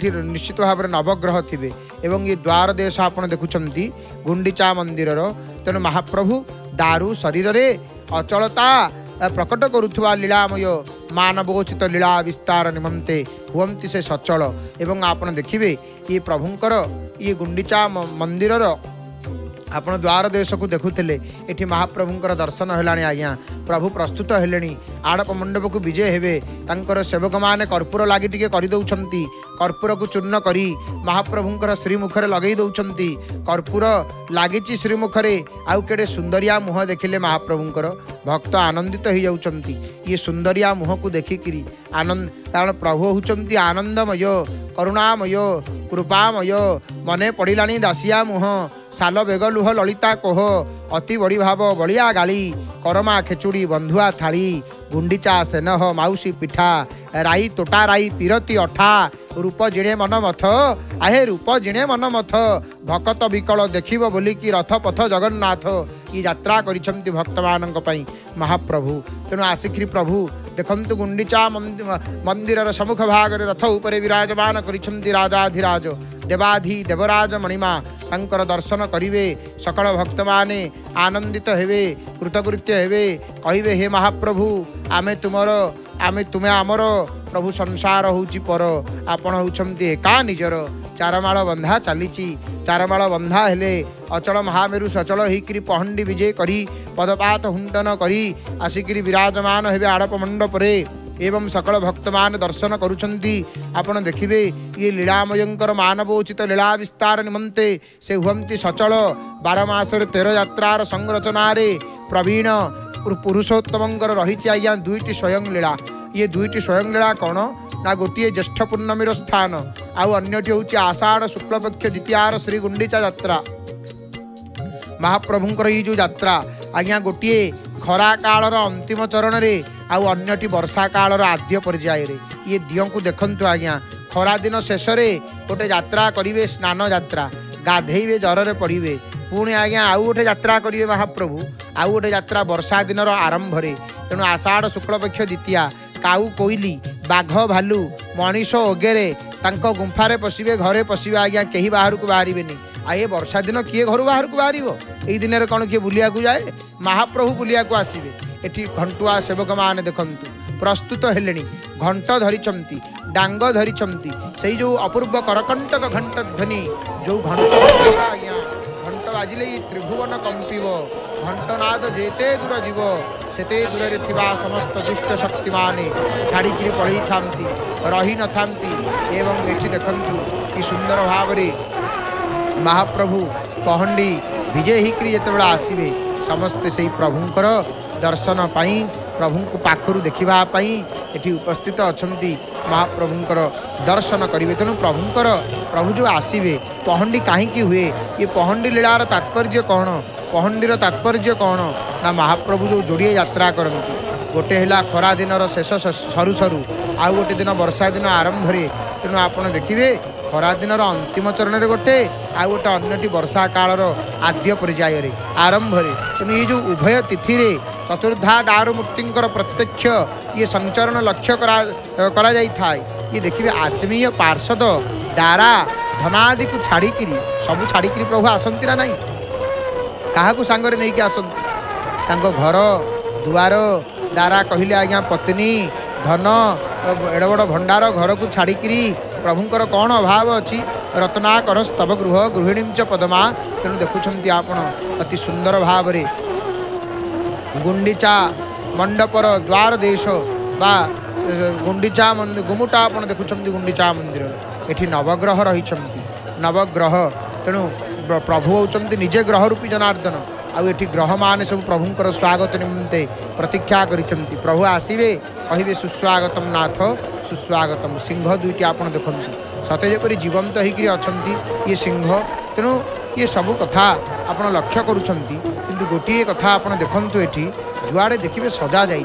ये निश्चित भाव नवग्रह थे ये द्वार देश आप देखुं गुंडीचा मंदिर तेणु महाप्रभु दारु शरीर में अचलता प्रकट करुवा लीलामय मानवोचित लीला विस्तार निमंत हमती से सचल एवं आप देखिए ये प्रभुंर ये गुंडीचा मंदिर ଆପଣ ଦ୍ୱାର ଦେଶକୁ ଦେଖୁଥିଲେ ଏଠି ମହାପ୍ରଭୁଙ୍କର ଦର୍ଶନ ହେଲାଣି ଆଜ୍ଞା ପ୍ରଭୁ ପ୍ରସ୍ତୁତ ହେଲେଣି ଆଡ଼ପ ମଣ୍ଡପକୁ ବିଜେ ହେବେ ତାଙ୍କର ସେବକମାନେ କର୍ପୂର ଲାଗି ଟିକେ କରିଦେଉଛନ୍ତି कर्पूर को चूर्ण कर महाप्रभुं श्रीमुखर लगे दौरान कर्पूर लगे श्रीमुखने आउ कड़े सुंदरिया मुह देखिले महाप्रभुंर भक्त आनंदित हो ये सुंदरिया मुह को देखिक आनंद कारण प्रभु होती आनंदमय करुणामय कृपामय मन पड़ा दासिया मुह साल बेग लुह ललिता कोह अति बड़ी भाव बलिया गाड़ी करमा खेचुड़ी बंधुआ था गुंडीचा सेनह मौसी पिठा राई तोटा राई पीरती अठा रूप जिणे मनमथ आहे रूप जिणे मनमथ भकत विकल देख बोली कि रथ पथ जगन्नाथ ई यात्रा करिछंति भक्तमानंक पई महाप्रभु तेनु आशीखरी प्रभु देखंतु गुंडीचा मंदिर मंदिरर सम्मुख भाग रथ ऊपर विराजमान करिछंति राजाधिराज ଦେବାଧି ଦେବରାଜ ମଣିମା ତାଙ୍କର ଦର୍ଶନ କରିବେ ସକଳ ଭକ୍ତମାନେ ଆନନ୍ଦିତ ହେବେ କୃତକୃତ୍ୟ ହେବେ କହିବେ ହେ ମହାପ୍ରଭୁ ଆମେ ତୁମର ଆମେ ତୁମେ ଆମର ପ୍ରଭୁ ସଂସାର ହେଉଛି ପର ଆପଣ ହେଉଛନ୍ତି ଏକା ନିଜର ଚାରମାଳ ବନ୍ଧା ଚାଲିଛି ଚାରମାଳ ବନ୍ଧା ହେଲେ ଅଚଳ ମହାମେରୁ ସଚଳ ହେଇକିରି ପହଣ୍ଡି ବିଜେ କରି ପଦପାତ ହୁଣ୍ଡନ କରି ଆସିକିରି ବିରାଜମାନ ହେବେ ଆଡ଼ପ ମଣ୍ଡପରେ ଏବଂ ସକଳ ଭକ୍ତମାନେ ଦର୍ଶନ କରୁଛନ୍ତି ଆପଣ ଦେଖିବେ ଇଏ ଲୀଳାମୟଙ୍କର ମାନବୋଚିତ ଲୀଳା ବିସ୍ତାର ନିମନ୍ତେ ସେ ହୁଅନ୍ତି ସଚଳ ବାର ମାସରେ ତେର ଯାତ୍ରାର ସଂରଚନାରେ ପ୍ରବୀଣ ପୁରୁଷୋତ୍ତମଙ୍କର ରହିଛି ଆଜ୍ଞା ଦୁଇଟି ସ୍ୱୟଂ ଲୀଳା ଇଏ ଦୁଇଟି ସ୍ୱୟଂ ଲୀଳା କ'ଣ ନା ଗୋଟିଏ ଜ୍ୟେଷ୍ଠ ପୂର୍ଣ୍ଣମୀର ସ୍ଥାନ ଆଉ ଅନ୍ୟଟି ହେଉଛି ଆଷାଢ଼ ଶୁକ୍ଳପକ୍ଷ ଦ୍ୱିତୀୟାର ଶ୍ରୀ ଗୁଣ୍ଡିଚା ଯାତ୍ରା ମହାପ୍ରଭୁଙ୍କର ଏଇ ଯେଉଁ ଯାତ୍ରା ଆଜ୍ଞା ଗୋଟିଏ ଖରା କାଳର ଅନ୍ତିମ ଚରଣରେ ଆଉ ଅନ୍ୟଟି ବର୍ଷା କାଳର ଆଦ୍ୟ ପର୍ଯ୍ୟାୟରେ ଇଏ ଦିଅଙ୍କୁ ଦେଖନ୍ତୁ ଆଜ୍ଞା ଖରାଦିନ ଶେଷରେ ଗୋଟେ ଯାତ୍ରା କରିବେ ସ୍ନାନ ଯାତ୍ରା ଗାଧେଇବେ ଜ୍ୱରରେ ପଡ଼ିବେ ପୁଣି ଆଜ୍ଞା ଆଉ ଗୋଟେ ଯାତ୍ରା କରିବେ ମହାପ୍ରଭୁ ଆଉ ଗୋଟେ ଯାତ୍ରା ବର୍ଷା ଦିନର ଆରମ୍ଭରେ ତେଣୁ ଆଷାଢ଼ ଶୁକ୍ଳପକ୍ଷ ଦ୍ୱିତୀୟା କାଉ କୋଇଲି ବାଘ ଭାଲୁ ମଣିଷ ଓଗେରେ ତାଙ୍କ ଗୁମ୍ଫାରେ ପଶିବେ ଘରେ ପଶିବେ ଆଜ୍ଞା କେହି ବାହାରକୁ ବାହାରିବେନି ଆଉ ଏ ବର୍ଷା ଦିନ କିଏ ଘରୁ ବାହାରକୁ ବାହାରିବ यही दिन में कौन किए बुला जाए महाप्रभु बुलाक आसबे ये घंटुआ सेवक मान देखु प्रस्तुत हेले घंट धरी डांग धरी से जो अपूर्व करकंटक घंट ध्वनि जो घंट आज्ञा घंट बाजिले त्रिभुवन कंपीव घंटनाद जेते दूर जीव से दूर से समस्त दुष्ट शक्ति मान छाड़क पढ़ई था रही न था ये देखु कि सुंदर भाव महाप्रभु पहंडी বিজে হিকি যে তোড়া আসিবে সমস্ত সেই প্রভু কর দর্শন পাই প্রভু কো পাখরু দেখিবা পাই এটি উপস্থিত অছந்தி মহাপ্ৰভু কর দর্শন করিবে তেনু প্রভু কর প্রভু যে আসিবে পহন্ডি কাহি কি হুয়ে ই পহন্ডি লড়া তারতপর্য কোনো পহন্ডির তাৎপর্য কোনো না মহাপ্ৰভু যে জুড়িয়ে যাত্রা করন্তি গটে হিলা খরা দিনৰ শেষ সরু সরু আৰু গটে দিন বর্ষা দিন আৰম্ভ হৰি তেনু আপোন দেখিবে ଖରାଦିନର ଅନ୍ତିମ ଚରଣରେ ଗୋଟେ ଆଉ ଗୋଟେ ଅନ୍ୟଟି ବର୍ଷା କାଳର ଆଦ୍ୟ ପର୍ଯ୍ୟାୟରେ ଆରମ୍ଭରେ ତେଣୁ ଏଇ ଯେଉଁ ଉଭୟ ତିଥିରେ ଚତୁର୍ଦ୍ଧା ଦାରୁ ମୂର୍ତ୍ତିଙ୍କର ପ୍ରତ୍ୟକ୍ଷ ଇଏ ସଞ୍ଚରଣ ଲକ୍ଷ୍ୟ କରା କରାଯାଇଥାଏ ଇଏ ଦେଖିବେ ଆତ୍ମୀୟ ପାର୍ଷଦ ଦାରା ଧନାଦିକୁ ଛାଡ଼ିକିରି ସବୁ ଛାଡ଼ିକିରି ପ୍ରଭୁ ଆସନ୍ତି ନା ନାହିଁ କାହାକୁ ସାଙ୍ଗରେ ନେଇକି ଆସନ୍ତି ତାଙ୍କ ଘର ଦୁଆର ଦାରା କହିଲେ ଆଜ୍ଞା ପତ୍ନୀ ଧନ ଏଡ଼ବଡ଼ ଭଣ୍ଡାର ଘରକୁ ଛାଡ଼ିକିରି प्रभुंर कौन अभाव अच्छी रत्नाकर गृह गृहिणी च पदमा तेणु देखुं आपण अति सुंदर भाव गुंडीचा मंडपर द्वार देश बा गुंडीचा गुमुटा आप देखुं गुंडीचा मंदिर ये नवग्रह रही नवग्रह तेणु प्रभु होती निजे ग्रह रूपी जनार्दन आठ ग्रह मैंने सब प्रभुंर स्वागत निम्ते प्रतीक्षा कर प्रभु आसवे कहे सुस्वागतम नाथ सुस्वागत सिंह दुईट आप देखते सतेजपुर जीवंत होती ये सिंह तेणु ये सब कथा आप लक्ष्य करूँ गोटे कथा आप देखते ये जुआड़े देखिए सजा जा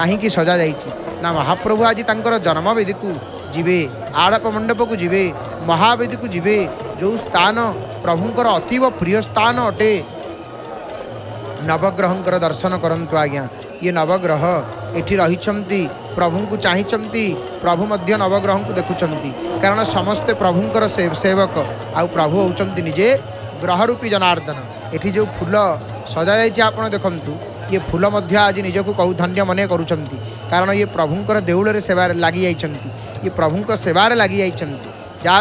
कहीं सजा जा महाप्रभु आज तर जन्मवेदी को जीवे आड़प मंडप को जीवे महावेदी को जीवे जो स्थान प्रभुंर अतीब प्रिय स्थान अटे नवग्रह दर्शन करूँ आज्ञा ये नवग्रह ये रही प्रभु को चाहती प्रभु नवग्रह को देखुं कारण समस्ते प्रभुंर सेवक आउ प्रभु होजे ग्रह रूपी जनार्दन ये जो फूल सजा जाए आप देखु ये फूल आज निजक कौ धन्य मन करण ये प्रभुंर देवल सेवार लग जा ये सेवार लग जा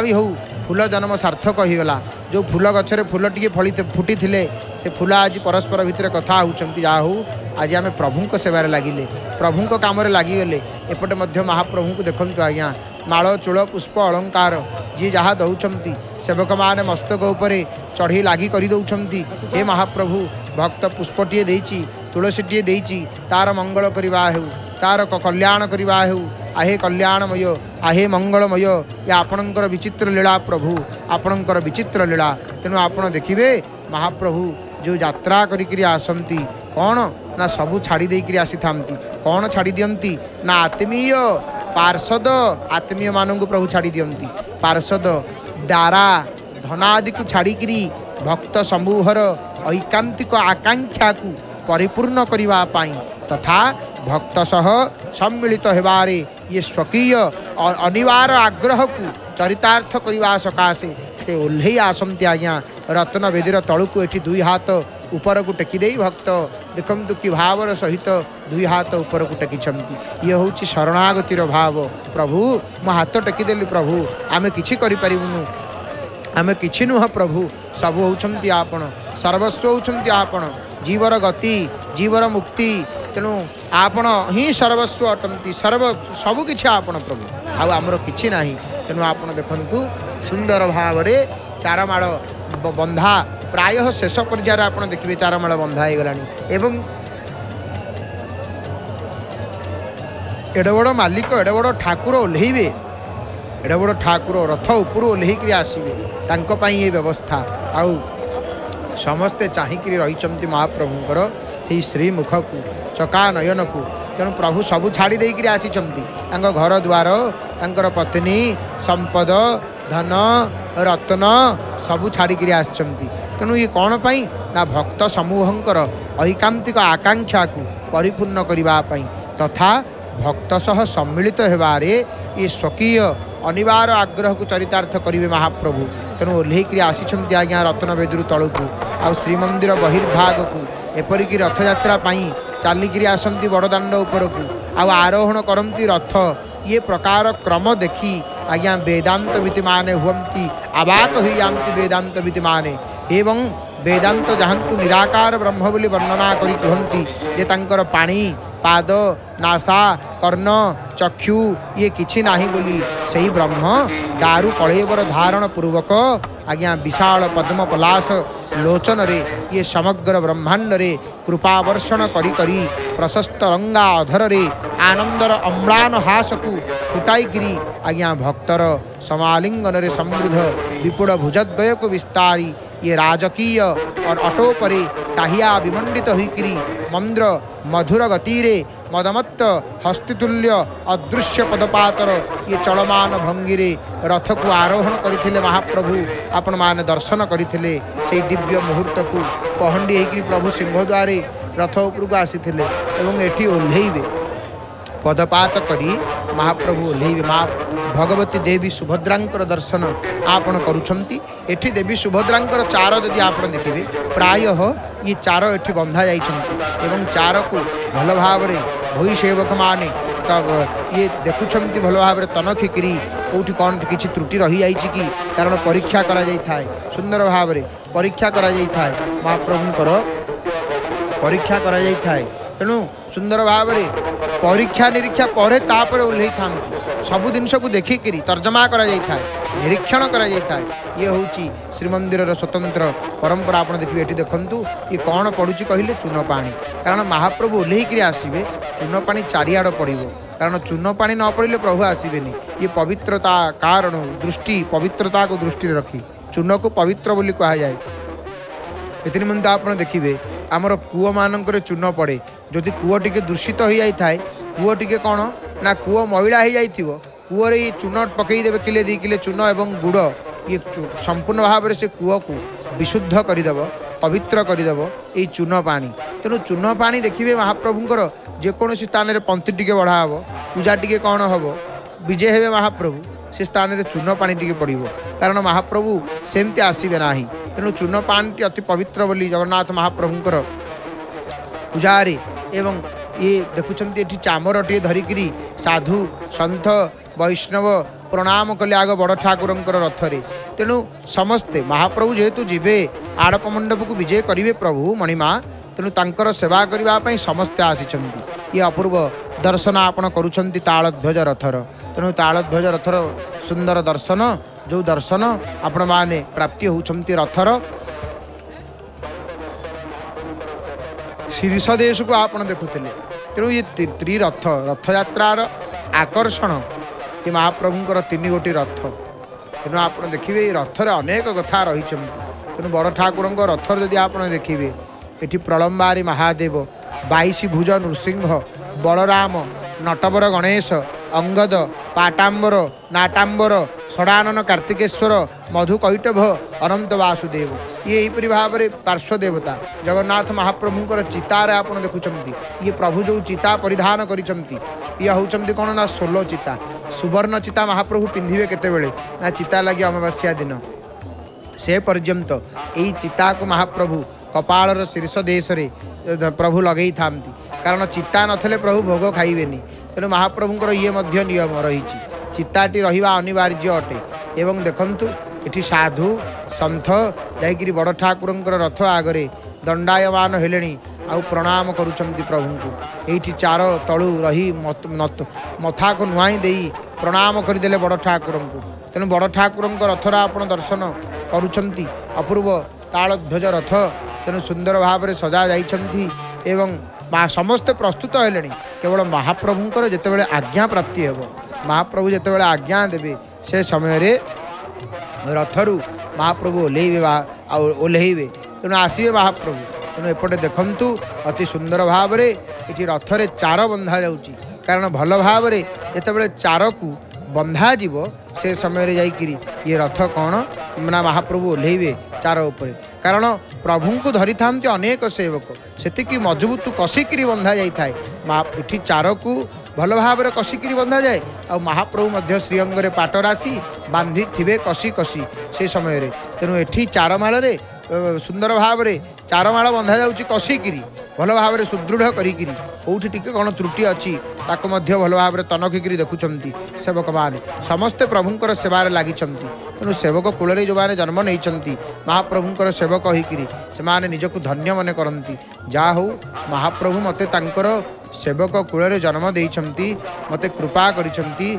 फूल जन्म सार्थक होगला जो फूल गचरे फूल टी फ फुटी से फूल आज परस्पर भितर कथा हो आज आम प्रभु सेवार लगे प्रभु काम लगिगले एपटे महाप्रभु को देखु आज्ञा माल चूल पुष्प अलंकार जी जहाँ दौंस सेवक मैंने मस्तक चढ़ी लागे हे महाप्रभु भक्त पुष्पटे तुसी टीए तार मंगल करवा ତାର କଲ୍ୟାଣ କରିବା ହେଉ ଆହେ କଲ୍ୟାଣମୟ ଆହେ ମଙ୍ଗଳମୟ ଏ ଆପଣଙ୍କର ବିଚିତ୍ର ଲୀଳା ପ୍ରଭୁ ଆପଣଙ୍କର ବିଚିତ୍ର ଲୀଳା ତେଣୁ ଆପଣ ଦେଖିବେ ମହାପ୍ରଭୁ ଯେଉଁ ଯାତ୍ରା କରିକିରି ଆସନ୍ତି କ'ଣ ନା ସବୁ ଛାଡ଼ି ଦେଇକିରି ଆସିଥାନ୍ତି କ'ଣ ଛାଡ଼ି ଦିଅନ୍ତି ନା ଆତ୍ମୀୟ ପାର୍ଷଦ ଆତ୍ମୀୟମାନଙ୍କୁ ପ୍ରଭୁ ଛାଡ଼ି ଦିଅନ୍ତି ପାର୍ଷଦ ଦାରା ଧନାଦିକୁ ଛାଡ଼ିକିରି ଭକ୍ତ ସମୂହର ଐକାନ୍ତିକ ଆକାଂକ୍ଷାକୁ ପରିପୂର୍ଣ୍ଣ କରିବା ପାଇଁ ତଥା भक्त सह सम्मिलित हेबारे ये स्वकीय और अनिवार्य आग्रह को चरितार्थ करवा सकाशे से ओह्लई आसती आज्ञा रत्न बेदीर तलू दुई हाथ ऊपर को टेकिदे भक्त देखु कि भावर सहित दुई हाथ ऊपर को टेकि ये हूँ शरणागतिर भाव प्रभु मो हाथ टेकिदेली प्रभु आम कि आम कि नुह प्रभु सब हूँ आपण सर्वस्व हूँ आपण ଜୀବର ଗତି ଜୀବର ମୁକ୍ତି ତେଣୁ ଆପଣ ହିଁ ସର୍ବସ୍ୱ ଅଟନ୍ତି ସର୍ବ ସବୁ କିଛି ଆପଣ ପ୍ରଭୁ ଆଉ ଆମର କିଛି ନାହିଁ ତେଣୁ ଆପଣ ଦେଖନ୍ତୁ ସୁନ୍ଦର ଭାବରେ ଚାରମାଳ ବନ୍ଧା ପ୍ରାୟ ଶେଷ ପର୍ଯ୍ୟାୟରେ ଆପଣ ଦେଖିବେ ଚାରମାଳ ବନ୍ଧା ହେଇଗଲାଣି ଏବଂ ଏଡ଼େ ବଡ଼ ମାଲିକ ଏଡ଼େ ବଡ଼ ଠାକୁର ଓହ୍ଲେଇବେ ଏଡ଼େ ବଡ଼ ଠାକୁର ରଥ ଉପରୁ ଓହ୍ଲେଇକରି ଆସିବେ ତାଙ୍କ ପାଇଁ ଏ ବ୍ୟବସ୍ଥା ଆଉ ସମସ୍ତେ ଚାହିଁକିରି ରହିଛନ୍ତି ମହାପ୍ରଭୁଙ୍କର ସେହି ଶ୍ରୀମୁଖକୁ ଚକା ନୟନକୁ ତେଣୁ ପ୍ରଭୁ ସବୁ ଛାଡ଼ି ଦେଇକିରି ଆସିଛନ୍ତି ତାଙ୍କ ଘର ଦ୍ୱାର ତାଙ୍କର ପତ୍ନୀ ସମ୍ପଦ ଧନ ରତ୍ନ ସବୁ ଛାଡ଼ିକିରି ଆସିଛନ୍ତି ତେଣୁ ଇଏ କ'ଣ ପାଇଁ ନା ଭକ୍ତ ସମୂହଙ୍କର ଐକାନ୍ତିକ ଆକାଂକ୍ଷାକୁ ପରିପୂର୍ଣ୍ଣ କରିବା ପାଇଁ ତଥା ଭକ୍ତ ସହ ସମ୍ମିଳିତ ହେବାରେ ଇଏ ସ୍ୱକୀୟ ଅନିବାର ଆଗ୍ରହକୁ ଚରିତାର୍ଥ କରିବେ ମହାପ୍ରଭୁ ତେଣୁ ଓହ୍ଲେଇକିରି ଆସିଛନ୍ତି ଆଜ୍ଞା ରତ୍ନ ବେଦରୁ ତଳକୁ ଆଉ ଶ୍ରୀମନ୍ଦିର ବହିର୍ଭାଗକୁ ଏପରିକି ରଥଯାତ୍ରା ପାଇଁ ଚାଲିକିରି ଆସନ୍ତି ବଡ଼ଦାଣ୍ଡ ଉପରକୁ ଆଉ ଆରୋହଣ କରନ୍ତି ରଥ ଇଏ ପ୍ରକାର କ୍ରମ ଦେଖି ଆଜ୍ଞା ବେଦାନ୍ତ ଭିତ୍ତିମାନେ ହୁଅନ୍ତି ଆବାକ ହୋଇଯାଆନ୍ତି ବେଦାନ୍ତ ଭିତ୍ତିମାନେ ଏବଂ ବେଦାନ୍ତ ଯାହାଙ୍କୁ ନିରାକାର ବ୍ରହ୍ମ ବୋଲି ବର୍ଣ୍ଣନା କରି କୁହନ୍ତି ଯେ ତାଙ୍କର ପାଣି पाद नासा কর্ণ চক্ষু ইয়ে কিছু না বলি সেই ব্রহ্ম দারু কলয়বর ধারণ পূর্বক আজ্ঞা বিশাল পদ্ম পলাশ লোচনরে ইয়ে সমগ্র ব্রহ্মাণ্ডরে কৃপাবর্ষণ করি করি প্রশস্ত রঙ্গা অধরে আনন্দর অম্লান হাসকু ফুটাইকি আজ্ঞা ভক্তর সমালিঙ্গনরে সমৃদ্ধ বিপুল ভুজদ্বয়কু বিস্তারী ये राजकीय और अटोपरे टाहिया विमंडित होकरी मंद्र मधुर गतिरे मदमत्त हस्तितुल्य अदृश्य पदपातर ये चलमान भंगी रे रथ को आरोहण करते महाप्रभु आपण मैंने दर्शन करते दिव्य मुहूर्त को पहंडी होकर प्रभु द्वारे रथ उपरक आसी ये ओह्लैबे पदपात कर महाप्रभु ओह्लैबे माँ ভগবতী দেবী সুভদ্রাঙ্কর দর্শন আপন করছেন এটি দেবী সুভদ্রাঙ্কর চার যদি আপনার দেখবে প্রায়হ ই চার এটি বন্ধা যাই এবং চারকু ভাল ভাবে ভূই সেবক মানে ইয়ে দেখুম ভালোভাবে ভাবে তনখি করি কোটি কণ কিছু ত্রুটি রহিযাই কি কারণ পরীক্ষা করা যাই সুন্দর ভাবে পরীক্ষা করা যাই মহাপ্রভুঙ্কর পরীক্ষা করা যাই তেমন সুন্দর ভাবে পরীক্ষা নিরীক্ষা পরে তাপরে ওহ্লাই থাকে সবু জিনিসকে দেখিকি তর্জমা করা যাই নিরীক্ষণ করা যাই ইয়ে হচ্ছে শ্রীমন্দিরর স্বতন্ত্র পরম্পরা আপনার দেখবে এটি দেখন্তু ইয়ে কণ পড়ুছি কহিলে চূনপা কারণ মহাপ্রভু ওহ্লাইকি আসবে চূনপা চারিআড় পড়ব কারণ চূনপা ন পড়লে প্রভু আসবে ইয়ে পবিত্রতা কারণ দৃষ্টি পবিত্রতা দৃষ্টি রাখি চূনকু পবিত্র বলে কুহযায় এতে নিমন্তে আপনার দেখবে আমার পুয়া মানুষ চূন পড়ে ଯଦି କୂଅ ଟିକେ ଦୂଷିତ ହୋଇଯାଇଥାଏ କୂଅ ଟିକେ କ'ଣ ନା କୂଅ ମଇଳା ହୋଇଯାଇଥିବ କୂଅରେ ଇଏ ଚୂନ ପକାଇଦେବେ କିଲେ ଦୁଇ କିଲେ ଚୂନ ଏବଂ ଗୁଡ଼ ଇଏ ସମ୍ପୂର୍ଣ୍ଣ ଭାବରେ ସେ କୂଅକୁ ବିଶୁଦ୍ଧ କରିଦେବ ପବିତ୍ର କରିଦେବ ଏଇ ଚୂନ ପାଣି ତେଣୁ ଚୂନ ପାଣି ଦେଖିବେ ମହାପ୍ରଭୁଙ୍କର ଯେକୌଣସି ସ୍ଥାନରେ ପନ୍ତି ଟିକେ ବଢ଼ା ହେବ ପୂଜା ଟିକେ କ'ଣ ହେବ ବିଜେ ହେବେ ମହାପ୍ରଭୁ ସେ ସ୍ଥାନରେ ଚୂନ ପାଣି ଟିକେ ପଡ଼ିବ କାରଣ ମହାପ୍ରଭୁ ସେମିତି ଆସିବେ ନାହିଁ ତେଣୁ ଚୂନ ପାଣିଟି ଅତି ପବିତ୍ର ବୋଲି ଜଗନ୍ନାଥ ମହାପ୍ରଭୁଙ୍କର ପୂଜାରେ ଏବଂ ଇଏ ଦେଖୁଛନ୍ତି ଏଠି ଚାମରଟିଏ ଧରିକିରି ସାଧୁ ସନ୍ଥ ବୈଷ୍ଣବ ପ୍ରଣାମ କଲେ ଆଗ ବଡ଼ ଠାକୁରଙ୍କର ରଥରେ ତେଣୁ ସମସ୍ତେ ମହାପ୍ରଭୁ ଯେହେତୁ ଯିବେ ଆଡ଼ପ ମଣ୍ଡପକୁ ବିଜେ କରିବେ ପ୍ରଭୁ ମଣିମା ତେଣୁ ତାଙ୍କର ସେବା କରିବା ପାଇଁ ସମସ୍ତେ ଆସିଛନ୍ତି ଇଏ ଅପୂର୍ବ ଦର୍ଶନ ଆପଣ କରୁଛନ୍ତି ତାଳଧ୍ୱଜ ରଥର ତେଣୁ ତାଳଧ୍ୱଜ ରଥର ସୁନ୍ଦର ଦର୍ଶନ ଯେଉଁ ଦର୍ଶନ ଆପଣମାନେ ପ୍ରାପ୍ତି ହେଉଛନ୍ତି ରଥର ଶୀର୍ଷ ଦେଶକୁ ଆପଣ ଦେଖୁଥିଲେ ତେଣୁ ଏ ତ୍ରିରଥ ରଥଯାତ୍ରାର ଆକର୍ଷଣ ଏ ମହାପ୍ରଭୁଙ୍କର ତିନି ଗୋଟି ରଥ ତେଣୁ ଆପଣ ଦେଖିବେ ଏ ରଥରେ ଅନେକ କଥା ରହିଛନ୍ତି ତେଣୁ ବଡ଼ ଠାକୁରଙ୍କ ରଥର ଯଦି ଆପଣ ଦେଖିବେ ଏଠି ପ୍ରଳମ୍ବାରୀ ମହାଦେବ ବାଇଶି ଭୁଜ ନୃସିଂହ ବଳରାମ ନଟବର ଗଣେଶ अंगद पाटांबर नाटांबर षडानन कार्तिकेश्वर मधु कैटभ अनंत वासुदेव ये यहीपरी भाव पार्श्वदेवता जगन्नाथ महाप्रभु चितार आप देखुं ये प्रभु जो चिता परिधान करे हूँ कौन ना सोलो चिता सुवर्ण चिता महाप्रभु पिंधे केत चिता लगे अमावास्या दिन से पर्यंत यही चिता को महाप्रभु कपाल शीर्ष देश प्रभु लगे था कारण चिता नभु भोग खाइबे ତେଣୁ ମହାପ୍ରଭୁଙ୍କର ଇଏ ମଧ୍ୟ ନିୟମ ରହିଛି ଚିତାଟି ରହିବା ଅନିବାର୍ଯ୍ୟ ଅଟେ ଏବଂ ଦେଖନ୍ତୁ ଏଠି ସାଧୁ ସନ୍ଥ ଯାଇକିରି ବଡ଼ ଠାକୁରଙ୍କର ରଥ ଆଗରେ ଦଣ୍ଡାୟମାନ ହେଲେଣି ଆଉ ପ୍ରଣାମ କରୁଛନ୍ତି ପ୍ରଭୁଙ୍କୁ ଏଇଠି ଚାର ତଳୁ ରହି ମଥାକୁ ନୁଆଁ ଦେଇ ପ୍ରଣାମ କରିଦେଲେ ବଡ଼ ଠାକୁରଙ୍କୁ ତେଣୁ ବଡ଼ ଠାକୁରଙ୍କ ରଥର ଆପଣ ଦର୍ଶନ କରୁଛନ୍ତି ଅପୂର୍ବ ତାଳଧ୍ୱଜ ରଥ ତେଣୁ ସୁନ୍ଦର ଭାବରେ ସଜା ଯାଇଛନ୍ତି ଏବଂ ମା ସମସ୍ତେ ପ୍ରସ୍ତୁତ ହେଲେଣି କେବଳ ମହାପ୍ରଭୁଙ୍କର ଯେତେବେଳେ ଆଜ୍ଞା ପ୍ରାପ୍ତି ହେବ ମହାପ୍ରଭୁ ଯେତେବେଳେ ଆଜ୍ଞା ଦେବେ ସେ ସମୟରେ ରଥରୁ ମହାପ୍ରଭୁ ଓହ୍ଲେଇବେ ଆଉ ଓହ୍ଲେଇବେ ତେଣୁ ଆସିବେ ମହାପ୍ରଭୁ ତେଣୁ ଏପଟେ ଦେଖନ୍ତୁ ଅତି ସୁନ୍ଦର ଭାବରେ ଏଠି ରଥରେ ଚାର ବନ୍ଧା ଯାଉଛି କାରଣ ଭଲ ଭାବରେ ଯେତେବେଳେ ଚାରକୁ ବନ୍ଧାଯିବ ସେ ସମୟରେ ଯାଇକିରି ଇଏ ରଥ କ'ଣ ନା ମହାପ୍ରଭୁ ଓହ୍ଲେଇବେ ଚାର ଉପରେ କାରଣ ପ୍ରଭୁଙ୍କୁ ଧରିଥାନ୍ତି ଅନେକ ସେବକ ସେତିକି ମଜବୁତ କଷିକିରି ବନ୍ଧା ଯାଇଥାଏ ମା ପିଠି ଚାରକୁ ଭଲ ଭାବରେ କଷିକିରି ବନ୍ଧାଯାଏ ଆଉ ମହାପ୍ରଭୁ ମଧ୍ୟ ଶ୍ରୀଅଙ୍ଗରେ ପାଟରାଶି ବାନ୍ଧିଥିବେ କଷି କଷି ସେ ସମୟରେ ତେଣୁ ଏଠି ଚାରମାଳରେ ସୁନ୍ଦର ଭାବରେ ଚାରମାଳ ବନ୍ଧାଯାଉଛି କଷିକିରି ଭଲ ଭାବରେ ସୁଦୃଢ଼ କରିକିରି କେଉଁଠି ଟିକେ କ'ଣ ତ୍ରୁଟି ଅଛି ତାକୁ ମଧ୍ୟ ଭଲ ଭାବରେ ତନଖିକିରି ଦେଖୁଛନ୍ତି ସେବକମାନେ ସମସ୍ତେ ପ୍ରଭୁଙ୍କର ସେବାରେ ଲାଗିଛନ୍ତି ତେଣୁ ସେବକ କୂଳରେ ଯେଉଁମାନେ ଜନ୍ମ ନେଇଛନ୍ତି ମହାପ୍ରଭୁଙ୍କର ସେବକ ହୋଇକିରି ସେମାନେ ନିଜକୁ ଧନ୍ୟ ମନେ କରନ୍ତି ଯାହା ହେଉ ମହାପ୍ରଭୁ ମୋତେ ତାଙ୍କର ସେବକ କୂଳରେ ଜନ୍ମ ଦେଇଛନ୍ତି ମୋତେ କୃପା କରିଛନ୍ତି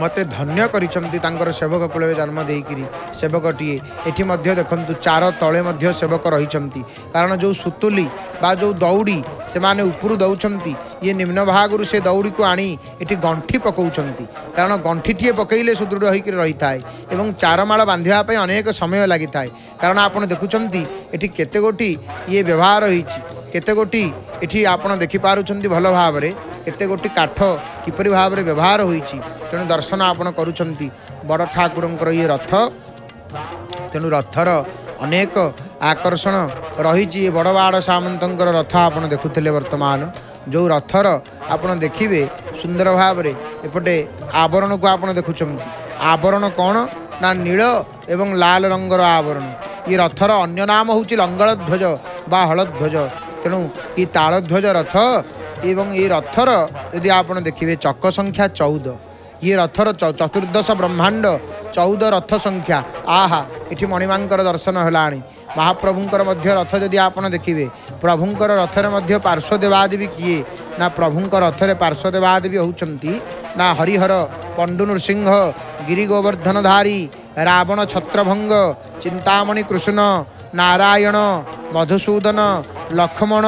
ମୋତେ ଧନ୍ୟ କରିଛନ୍ତି ତାଙ୍କର ସେବକ କୂଳରେ ଜନ୍ମ ଦେଇକିରି ସେବକଟିଏ ଏଠି ମଧ୍ୟ ଦେଖନ୍ତୁ ଚାର ତଳେ ମଧ୍ୟ ସେବକ ରହିଛନ୍ତି କାରଣ ଯେଉଁ ସୁତୁଲି ବା ଯେଉଁ ଦୌଡ଼ି ସେମାନେ ଉପରୁ ଦେଉଛନ୍ତି ଇଏ ନିମ୍ନ ଭାଗରୁ ସେ ଦୌଡ଼ିକୁ ଆଣି ଏଠି ଗଣ୍ଠି ପକାଉଛନ୍ତି କାରଣ ଗଣ୍ଠିଟିଏ ପକାଇଲେ ସୁଦୃଢ଼ ହୋଇକରି ରହିଥାଏ ଏବଂ ଚାରମାଳ ବାନ୍ଧିବା ପାଇଁ ଅନେକ ସମୟ ଲାଗିଥାଏ କାରଣ ଆପଣ ଦେଖୁଛନ୍ତି ଏଠି କେତେ ଗୋଟି ଇଏ ବ୍ୟବହାର ହୋଇଛି କେତେ ଗୋଟି ଏଠି ଆପଣ ଦେଖିପାରୁଛନ୍ତି ଭଲ ଭାବରେ କେତେ ଗୋଟି କାଠ କିପରି ଭାବରେ ବ୍ୟବହାର ହୋଇଛି ତେଣୁ ଦର୍ଶନ ଆପଣ କରୁଛନ୍ତି ବଡ଼ ଠାକୁରଙ୍କର ଇଏ ରଥ ତେଣୁ ରଥର ଅନେକ ଆକର୍ଷଣ ରହିଛି ଏ ବଡ଼ବାଡ଼ ସାମନ୍ତଙ୍କର ରଥ ଆପଣ ଦେଖୁଥିଲେ ବର୍ତ୍ତମାନ ଯେଉଁ ରଥର ଆପଣ ଦେଖିବେ ସୁନ୍ଦର ଭାବରେ ଏପଟେ ଆବରଣକୁ ଆପଣ ଦେଖୁଛନ୍ତି ଆବରଣ କ'ଣ ନା ନୀଳ ଏବଂ ଲାଲ ରଙ୍ଗର ଆବରଣ ଏ ରଥର ଅନ୍ୟ ନାମ ହେଉଛି ଲଙ୍ଗଳ ଧ୍ୱଜ ବା ହଳଧ୍ୱଜ ତେଣୁ ଏ ତାଳଧ୍ୱଜ ରଥ ଏବଂ ଏ ରଥର ଯଦି ଆପଣ ଦେଖିବେ ଚକ ସଂଖ୍ୟା ଚଉଦ ଇଏ ରଥର ଚତୁର୍ଦ୍ଦଶ ବ୍ରହ୍ମାଣ୍ଡ ଚଉଦ ରଥ ସଂଖ୍ୟା ଆହା ଏଠି ମଣିମାଙ୍କର ଦର୍ଶନ ହେଲାଣି ମହାପ୍ରଭୁଙ୍କର ମଧ୍ୟ ରଥ ଯଦି ଆପଣ ଦେଖିବେ ପ୍ରଭୁଙ୍କର ରଥରେ ମଧ୍ୟ ପାର୍ଶ୍ୱଦେବାଦେବୀ କିଏ ନା ପ୍ରଭୁଙ୍କ ରଥରେ ପାର୍ଶ୍ୱଦେବାଦେବୀ ହେଉଛନ୍ତି ନା ହରିହର ପଣ୍ଡୁ ନୃସିଂହ ଗିରି ଗୋବର୍ଦ୍ଧନଧାରୀ ରାବଣ ଛତ୍ରଭଙ୍ଗ ଚିନ୍ତାମଣି କୃଷ୍ଣ ନାରାୟଣ ମଧୁସୂଦନ ଲକ୍ଷ୍ମଣ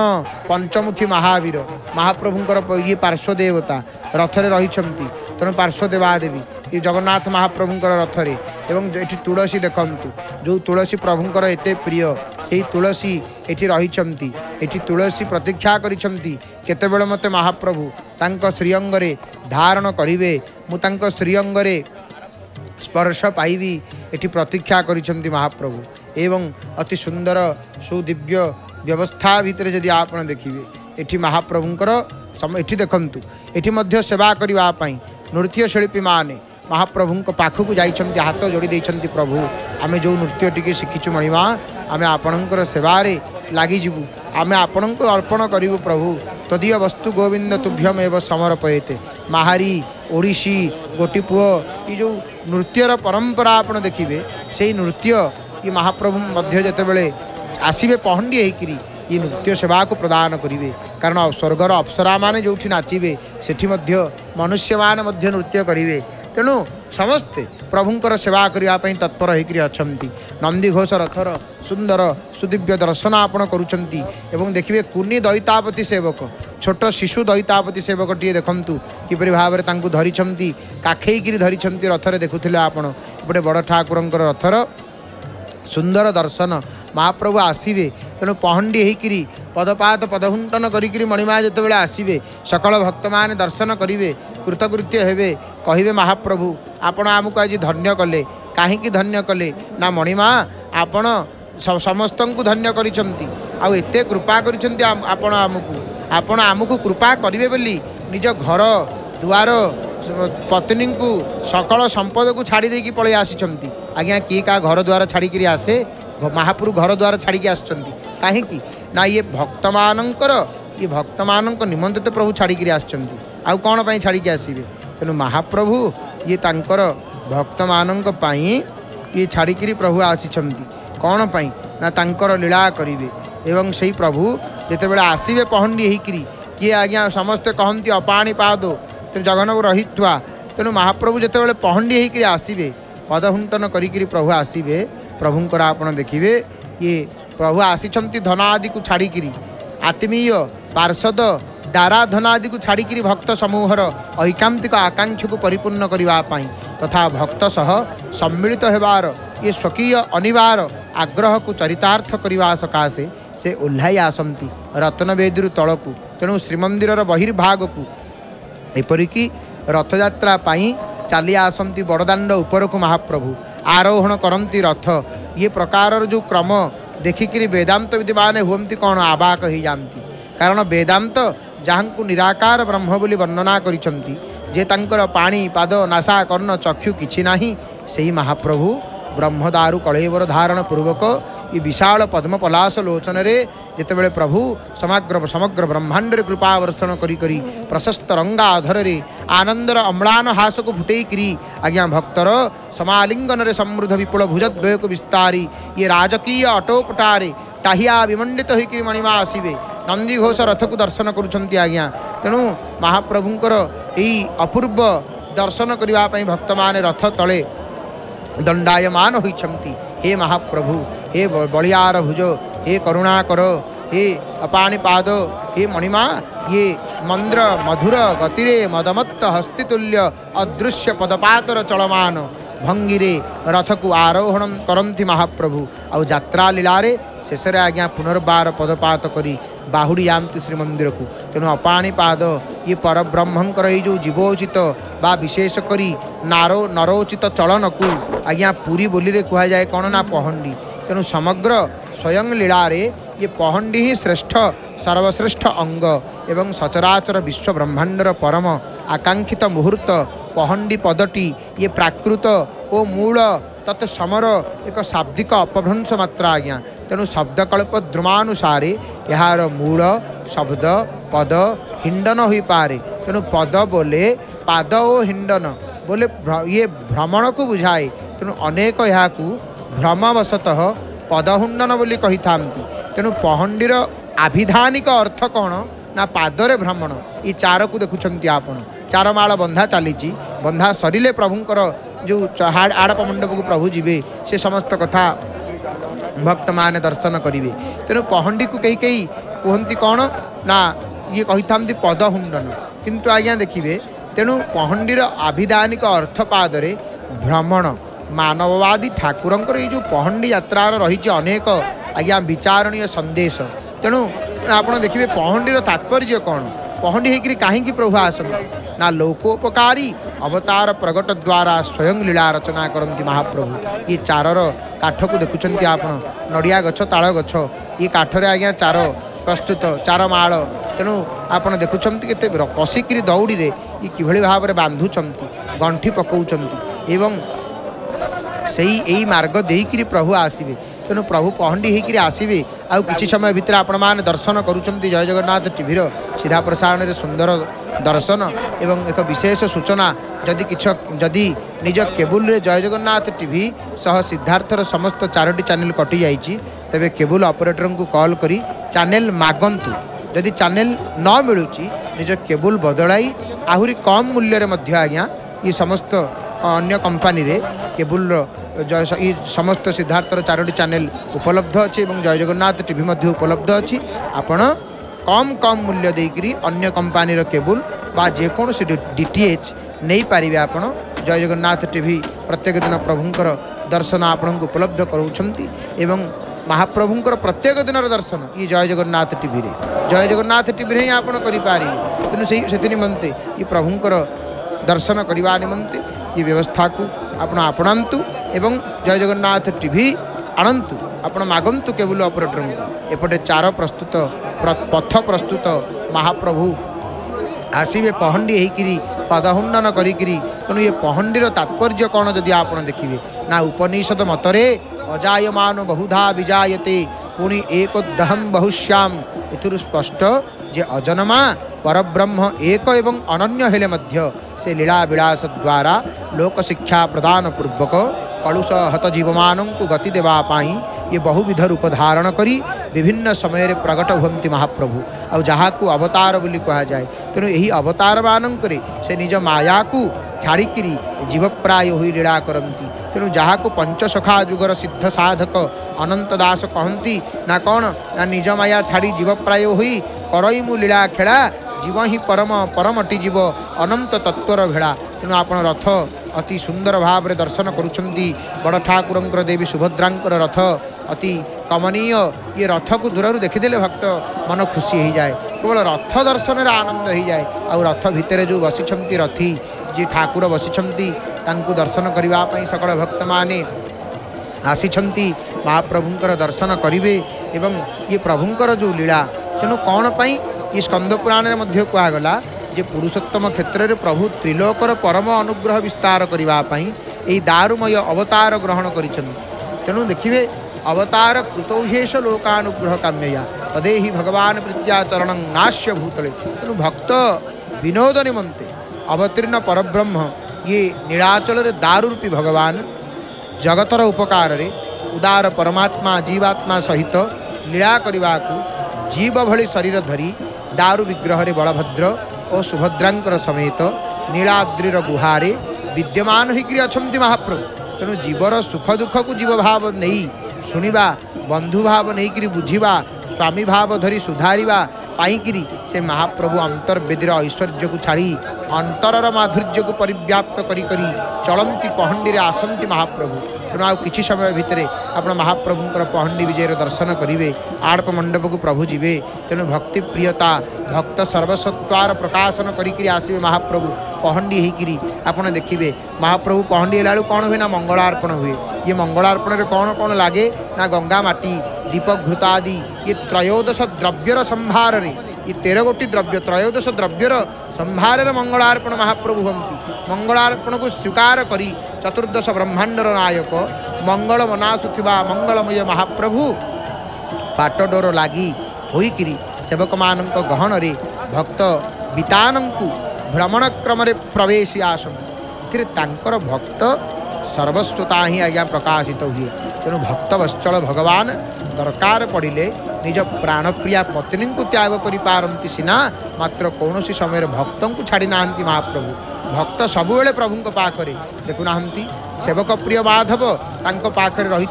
ପଞ୍ଚମୁଖୀ ମହାବୀର ମହାପ୍ରଭୁଙ୍କର ଇଏ ପାର୍ଶ୍ୱଦେବତା ରଥରେ ରହିଛନ୍ତି ତେଣୁ ପାର୍ଶ୍ୱଦେବାଦେବୀ ଏ ଜଗନ୍ନାଥ ମହାପ୍ରଭୁଙ୍କର ରଥରେ ଏବଂ ଏଠି ତୁଳସୀ ଦେଖନ୍ତୁ ଯେଉଁ ତୁଳସୀ ପ୍ରଭୁଙ୍କର ଏତେ ପ୍ରିୟ ସେଇ ତୁଳସୀ ଏଠି ରହିଛନ୍ତି ଏଠି ତୁଳସୀ ପ୍ରତୀକ୍ଷା କରିଛନ୍ତି କେତେବେଳେ ମୋତେ ମହାପ୍ରଭୁ ତାଙ୍କ ଶ୍ରୀଅଙ୍ଗରେ ଧାରଣ କରିବେ ମୁଁ ତାଙ୍କ ଶ୍ରୀଅଙ୍ଗରେ ସ୍ପର୍ଶ ପାଇବି ଏଠି ପ୍ରତୀକ୍ଷା କରିଛନ୍ତି ମହାପ୍ରଭୁ एवं अति सुंदर सुदिव्य व्यवस्था भितर जी आप देखिए ये महाप्रभुंर समी देखु ये सेवा करने नृत्य शिपी मान महाप्रभु पाख को जा हाथ जोड़ी देते प्रभु आम जो नृत्य टी शिखी मणिमा आम आपणकर सेवारे लगिजु आम आपण को अर्पण करूँ प्रभु तदीय वस्तु गोविंद तुभ्यम एवं समर पयेते महारी ओडी गोटीपु ये नृत्यर परंपरा आप देखिए से नृत्य कि महाप्रभु जिते आसवे पहंडी हो ये नृत्य सेवा को प्रदान करेंगे कारण स्वर्गर अप्सरा मैंने जो नाचे से मनुष्य मान नृत्य करेंगे तेणु समस्ते प्रभुंर सेवा करने तत्पर होकर अच्छा नंदीघोष रथर सुंदर सुदिव्य दर्शन आपण कर देखिए कुनी दईतापति सेवक छोट शिशु दईतापति सेवक टीए देखु किपर भाव धरी का धरी रथर देखुले आपण बड़ ठाकुर रथर सुंदर दर्शन महाप्रभु आसवे तेणु पहंडी पदपात पदहुंटन करणिमा जो बड़े आसवे सकल भक्त मैंने दर्शन करेंगे कृतकृत्य हे कहे महाप्रभु आपण आम को आज धन्य कले कहीं धन्य कले ना मणिमा आपण समस्त धन्य करते कृपा करम को आपण आम कृपा करेंगे निज घर दुआर ପତ୍ନୀଙ୍କୁ ସକଳ ସମ୍ପଦକୁ ଛାଡ଼ି ଦେଇକି ପଳେଇ ଆସିଛନ୍ତି ଆଜ୍ଞା କିଏ କାହା ଘର ଦ୍ୱାର ଛାଡ଼ିକିରି ଆସେ ମହାପୁରୁ ଘର ଦ୍ୱାର ଛାଡ଼ିକି ଆସିଛନ୍ତି କାହିଁକି ନା ଇଏ ଭକ୍ତମାନଙ୍କର ଇଏ ଭକ୍ତମାନଙ୍କ ନିମନ୍ତେ ତ ପ୍ରଭୁ ଛାଡ଼ିକିରି ଆସିଛନ୍ତି ଆଉ କ'ଣ ପାଇଁ ଛାଡ଼ିକି ଆସିବେ ତେଣୁ ମହାପ୍ରଭୁ ଇଏ ତାଙ୍କର ଭକ୍ତମାନଙ୍କ ପାଇଁ ଇଏ ଛାଡ଼ିକିରି ପ୍ରଭୁ ଆସିଛନ୍ତି କ'ଣ ପାଇଁ ନା ତାଙ୍କର ଲୀଳା କରିବେ ଏବଂ ସେଇ ପ୍ରଭୁ ଯେତେବେଳେ ଆସିବେ ପହଣ୍ଡି ହେଇକିରି କିଏ ଆଜ୍ଞା ସମସ୍ତେ କହନ୍ତି ଅପାଣି ପାଦ जगन्नाथ रही थोड़ा तेणु महाप्रभु जो पहंडी होकर आसवे पदहुंटन कर प्रभु आसबे प्रभुंर आप देखिए ये प्रभु आसी धना आदि को छाड़ी आत्मीय पार्षद दारा धना आदि को छाड़ी भक्त समूहर ऐकांतिक आकांक्षा को परिपूर्ण करने तथा तो भक्त सह सम्मिलित तो होवार ये स्वकीय अनिवार आग्रह को चरितार्थ करने सकाशे से ओह्ल आसती रत्नवेदी को तेणु श्रीमंदिर बहिर्भाग को एपरिक रथजात्राई चली आसती बड़दाण्ड उपरक महाप्रभु आरोहण करती रथ ये प्रकार जो क्रम देखिक वेदात विद मैंने हमें कौन आवाक हो जाती कारण वेदात जहाँ को निराकार ब्रह्म बोली वर्णना करे पाणी पाद नासा कर्ण चक्षु कि महाप्रभु ब्रह्मदारू कलेवर धारण पूर्वक यशा पद्म पलाश लोचन जिते बड़े प्रभु समग्र समग्र ब्रह्मांड कृपावर्षण करी प्रशस्त रंगाधर आनंदर अम्लान हास को फुटेक्री आज्ञा भक्तर समालिंगन समृद्ध विपुल भुजद्वय को विस्तारी ये राजकीय अटोपटारे टाहीिया विमंडित हो मणिमा आसवे नंदी घोष रथ को दर्शन करज्ञा तेणु महाप्रभुंर यही अपूर्व दर्शन करने भक्त मैंने रथ तले दंडायमान हो हे महाप्रभु हे बलियार भुजो हे करुणा करो हे अपाणी पादो हे मणिमा ये मंद्र मधुर गतिरे मदमत्त हस्तितुल्य अदृश्य पदपातर चलमान ଭଙ୍ଗିରେ ରଥକୁ ଆରୋହଣ କରନ୍ତି ମହାପ୍ରଭୁ ଆଉ ଯାତ୍ରା ଲୀଳାରେ ଶେଷରେ ଆଜ୍ଞା ପୁନର୍ବାର ପଦପାତ କରି ବାହୁଡ଼ି ଯାଆନ୍ତି ଶ୍ରୀମନ୍ଦିରକୁ ତେଣୁ ଅପାଣି ପାଦ ଇଏ ପରବ୍ରହ୍ମଙ୍କର ଏଇ ଯେଉଁ ଜୀବୋଚିତ ବା ବିଶେଷ କରି ନାରୋ ନରୋଚିତ ଚଳନକୁ ଆଜ୍ଞା ପୁରୀ ବୋଲିରେ କୁହାଯାଏ କ'ଣ ନା ପହଣ୍ଡି ତେଣୁ ସମଗ୍ର ସ୍ୱୟଂ ଲୀଳାରେ ଇଏ ପହଣ୍ଡି ହିଁ ଶ୍ରେଷ୍ଠ ସର୍ବଶ୍ରେଷ୍ଠ ଅଙ୍ଗ ଏବଂ ସଚରାଚର ବିଶ୍ୱ ବ୍ରହ୍ମାଣ୍ଡର ପରମ ଆକାଂକ୍ଷିତ ମୁହୂର୍ତ୍ତ ପହଣ୍ଡି ପଦଟି ଇଏ ପ୍ରାକୃତ ଓ ମୂଳ ତତ୍ ସମର ଏକ ଶାବ୍ଦିକ ଅପଭ୍ରଂଶ ମାତ୍ରା ଆଜ୍ଞା ତେଣୁ ଶବ୍ଦକଳ୍ପ ଦ୍ରୁମାନୁସାରେ ଏହାର ମୂଳ ଶବ୍ଦ ପଦ ହିଣ୍ଡନ ହୋଇପାରେ ତେଣୁ ପଦ ବୋଲେ ପାଦ ଓ ହିଣ୍ଡନ ବୋଲେ ଇଏ ଭ୍ରମଣକୁ ବୁଝାଏ ତେଣୁ ଅନେକ ଏହାକୁ ଭ୍ରମବଶତଃ ପଦହୁଣ୍ଡନ ବୋଲି କହିଥାନ୍ତି ତେଣୁ ପହଣ୍ଡିର ଆଭିଧାନିକ ଅର୍ଥ କ'ଣ ନା ପାଦରେ ଭ୍ରମଣ ଏ ଚାରକୁ ଦେଖୁଛନ୍ତି ଆପଣ ଚାରମାଳ ବନ୍ଧା ଚାଲିଛି ବନ୍ଧା ସରିଲେ ପ୍ରଭୁଙ୍କର ଯେଉଁ ଆଡ଼ପ ମଣ୍ଡପକୁ ପ୍ରଭୁ ଯିବେ ସେ ସମସ୍ତ କଥା ଭକ୍ତମାନେ ଦର୍ଶନ କରିବେ ତେଣୁ ପହଣ୍ଡିକୁ କେହି କେହି କୁହନ୍ତି କ'ଣ ନା ଇଏ କହିଥାନ୍ତି ପଦହୁଣ୍ଡନ କିନ୍ତୁ ଆଜ୍ଞା ଦେଖିବେ ତେଣୁ ପହଣ୍ଡିର ଆଭିଧାନିକ ଅର୍ଥ ପାଦରେ ଭ୍ରମଣ ମାନବବାଦୀ ଠାକୁରଙ୍କର ଏଇ ଯେଉଁ ପହଣ୍ଡି ଯାତ୍ରାର ରହିଛି ଅନେକ ଆଜ୍ଞା ବିଚାରଣୀୟ ସନ୍ଦେଶ ତେଣୁ ଆପଣ ଦେଖିବେ ପହଣ୍ଡିର ତାତ୍ପର୍ଯ୍ୟ କ'ଣ ପହଣ୍ଡି ହେଇକିରି କାହିଁକି ପ୍ରଭୁ ଆସନ୍ତି ନା ଲୋକୋପକାରୀ ଅବତାର ପ୍ରଗଟ ଦ୍ୱାରା ସ୍ୱୟଂ ଲୀଳା ରଚନା କରନ୍ତି ମହାପ୍ରଭୁ ଇଏ ଚାରର କାଠକୁ ଦେଖୁଛନ୍ତି ଆପଣ ନଡ଼ିଆ ଗଛ ତାଳ ଗଛ ଇଏ କାଠରେ ଆଜ୍ଞା ଚାର ପ୍ରସ୍ତୁତ ଚାରମାଳ ତେଣୁ ଆପଣ ଦେଖୁଛନ୍ତି କେତେ କଷିକିରି ଦୌଡ଼ିରେ ଇଏ କିଭଳି ଭାବରେ ବାନ୍ଧୁଛନ୍ତି ଗଣ୍ଠି ପକାଉଛନ୍ତି ଏବଂ সেই এই মার্গ ଦେଇକରି ପ୍ରଭୁ ଆସିବେ ତେଣୁ ପ୍ରଭୁ ପହଣ୍ଡି ହେଇକରି ଆସିବେ ଆଉ କିଛି ସମୟ ଭିତରେ ଆପଣମାନେ ଦର୍ଶନ କରୁଛନ୍ତି ଜୟ ଜଗନ୍ନାଥ ଟିଭିର ସିଧା ପ୍ରସାରଣରେ ସୁନ୍ଦର ଦର୍ଶନ ଏବଂ ଏକ ବିଶେଷ ସୂଚନା ଯଦି କିଛ ଯଦି ନିଜ କେବୁଲରେ ଜୟ ଜଗନ୍ନାଥ ଟିଭି ସହ ସିଦ୍ଧାର୍ଥର ସମସ୍ତ ଚାରୋଟି ଚ୍ୟାନେଲ କଟିଯାଇଛି ତେବେ କେବୁଲ ଅପରେଟରଙ୍କୁ କଲ୍ କରି ଚ୍ୟାନେଲ ମାଗନ୍ତୁ ଯଦି ଚ୍ୟାନେଲ ନ ମିଳୁଛି ନିଜ କେବୁଲ ବଦଳାଇ ଆହୁରି କମ୍ ମୂଲ୍ୟରେ ମଧ୍ୟ ଆଜ୍ଞା ଏ ସମସ୍ତ અન્ય કંપની રે કેબલ રો જય સમસ્ત સિદ્ધાર્થર ચારડી ચેનલ ઉપલબ્ધ છે અને જય જગન્નાથ ટીવી માંથી ઉપલબ્ધ છે આપણ કોમ કોમ મૂલ્ય દેગી અન્ય કંપની રો કેબલ વા જે કોણ સી ડિટીએચ નઈ પારિવે આપણ જય જગન્નાથ ટીવી પ્રત્યેક દિન પ્રભું કો દર્શન આપણ કો ઉપલબ્ધ કરવ છંતી અને મહાપ્રભું કો પ્રત્યેક દિનર દર્શન ઈ જય જગન્નાથ ટીવી રે જય જગન્નાથ ટીવી રે આપણ કરી પારી તને સહી સતિ નિમંતે ઈ પ્રભું કો દર્શન કરીવા નિમંતે ये ବ୍ୟବସ୍ଥାକୁ ଆପଣ ଆପଣାନ୍ତୁ ଏବଂ ଜୟ ଜଗନ୍ନାଥ জগন্নাথ টিভি আনন্তু ଆପଣ ମାଗନ୍ତୁ କେବୁଲ ଅପରେଟରଙ୍କୁ ଏପଟେ ଚାର ପ୍ରସ୍ତୁତ ପଥ ପ୍ରସ୍ତୁତ ମହାପ୍ରଭୁ ଆସିବେ ପହଣ୍ଡି ହେଇକିରି ପଦହୁଣ୍ଡନ କରିକିରି ତେଣୁ ଏ ପହଣ୍ଡିର ତାତ୍ପର୍ଯ୍ୟ କ'ଣ ଯଦି ଆପଣ ଦେଖିବେ ନା ଉପନିଷଦ ମତରେ ଅଜାୟମାନ ବହୁଧା ବିଜାୟତେ ପୁଣି ଏକୋଦ୍ଦହମ୍ ବହୁଶ୍ୟାମ ଏଥିରୁ ସ୍ପଷ୍ଟ ଯେ ଅଜନମା परब्रह्म एक एवं अन्य हेले मध्य से लीला विलास द्वारा लोक शिक्षा प्रदान पूर्वक कलुष हत जीवमान को गति देवाई ये बहुविध रूप धारण कर विभिन्न समय प्रकट हमती महाप्रभु आउ अवतार बोली कहुए तेणु यही अवतार मानक से निज माया को छाड़िकी जीवप्राय हुई लीला करती तेणु जहाँ को पंचसखा जुगर सिद्ध साधक अनंत दास कहती ना कौन ना निज माया छाड़ी जीवप्राय हो करई मु लीला खेला जीव ही परम परमटी जीव अनंत तत्वर भेड़ा तेणु आपण रथ अति सुंदर भाव में दर्शन करड़ ठाकुर देवी सुभद्रा रथ अति कमनीय ये रथ को दूर देखीदे भक्त मन खुशी हो जाए केवल तो रथ दर्शन आनंद हो जाए आथ भितर जो बसी रथी जी ठाकुर बसी दर्शन करने सकल भक्त मैंने आसी महाप्रभुं दर्शन करेंगे ये प्रभुंर जो लीला तेणु कौन कौनपाई कि स्कंदपुराण में कहगला जे पुरुषोत्तम क्षेत्र में प्रभु त्रिलोकर परम अनुग्रह विस्तार करने दारुमय अवतार ग्रहण कर देखिए अवतार कृतौेष लोकानुग्रह काम्यया तदे ही भगवान प्रत्याचरण नाश्य भूतले तेणु भक्त विनोद निमंत अवतीर्ण परब्रह्म ये नीलाचल दारूरूपी भगवान जगतर उपकार उदार परमात्मा जीवात्मा सहित नीला करने को जीव भरीर धरी ଦାରୁ ବିଗ୍ରହରେ ବଳଭଦ୍ର ଓ ସୁଭଦ୍ରାଙ୍କର ସମେତ ନୀଳାଦ୍ରିର ଗୁହାରେ ବିଦ୍ୟମାନ ହୋଇକରି ଅଛନ୍ତି ମହାପ୍ରଭୁ ତେଣୁ ଜୀବର ସୁଖ ଦୁଃଖକୁ ଜୀବଭାବ ନେଇ ଶୁଣିବା ବନ୍ଧୁଭାବ ନେଇକରି ବୁଝିବା ସ୍ୱାମୀ ଭାବ ଧରି ସୁଧାରିବା पाई से महाप्रभु अंतर्वेदी ऐश्वर्य को छाड़ी अंतर माधुर्य को परिव्याप्त कर चलती पहंडी में आसती महाप्रभु तेनाली समय भितर आप महाप्रभुरा पहंडी विजय दर्शन करेंगे आड़प मंडप को प्रभु जीवे तेणु भक्ति प्रियता भक्त सर्वसत्वार प्रकाशन करके महाप्रभु कहंडी होकर आपड़ देखिए महाप्रभु पहंडी होगा कौन हुए ना मंगला अर्पण हुए ये मंगला अर्पण में कौन कौन लगे ना गंगा माटी दीप घृत आदि ये त्रयोदश द्रव्यर संभार ये तेरह गोटी द्रव्य त्रयोदश द्रव्यर संभार मंगला अर्पण महाप्रभु हम मंगला अर्पण को स्वीकार कर चतुर्दश ब्रह्मांडर नायक मंगल मनासुवा मंगलमय महाप्रभु पाटडोर लगी होकर सेवक मान गहन भक्त बीतान को भ्रमण क्रम प्रवेश आसन भक्त सर्वस्वता ही आज्ञा प्रकाशित हुए तेणु भक्त वत्सल भगवान दरकार पड़े निज प्राणप्रिया पत्नी को त्याग पारती सीना मात्र कौन सी समय भक्त को छाड़ी ना महाप्रभु भक्त सब प्रभु पाखे देखुना सेवक प्रिय माधव ताखे रही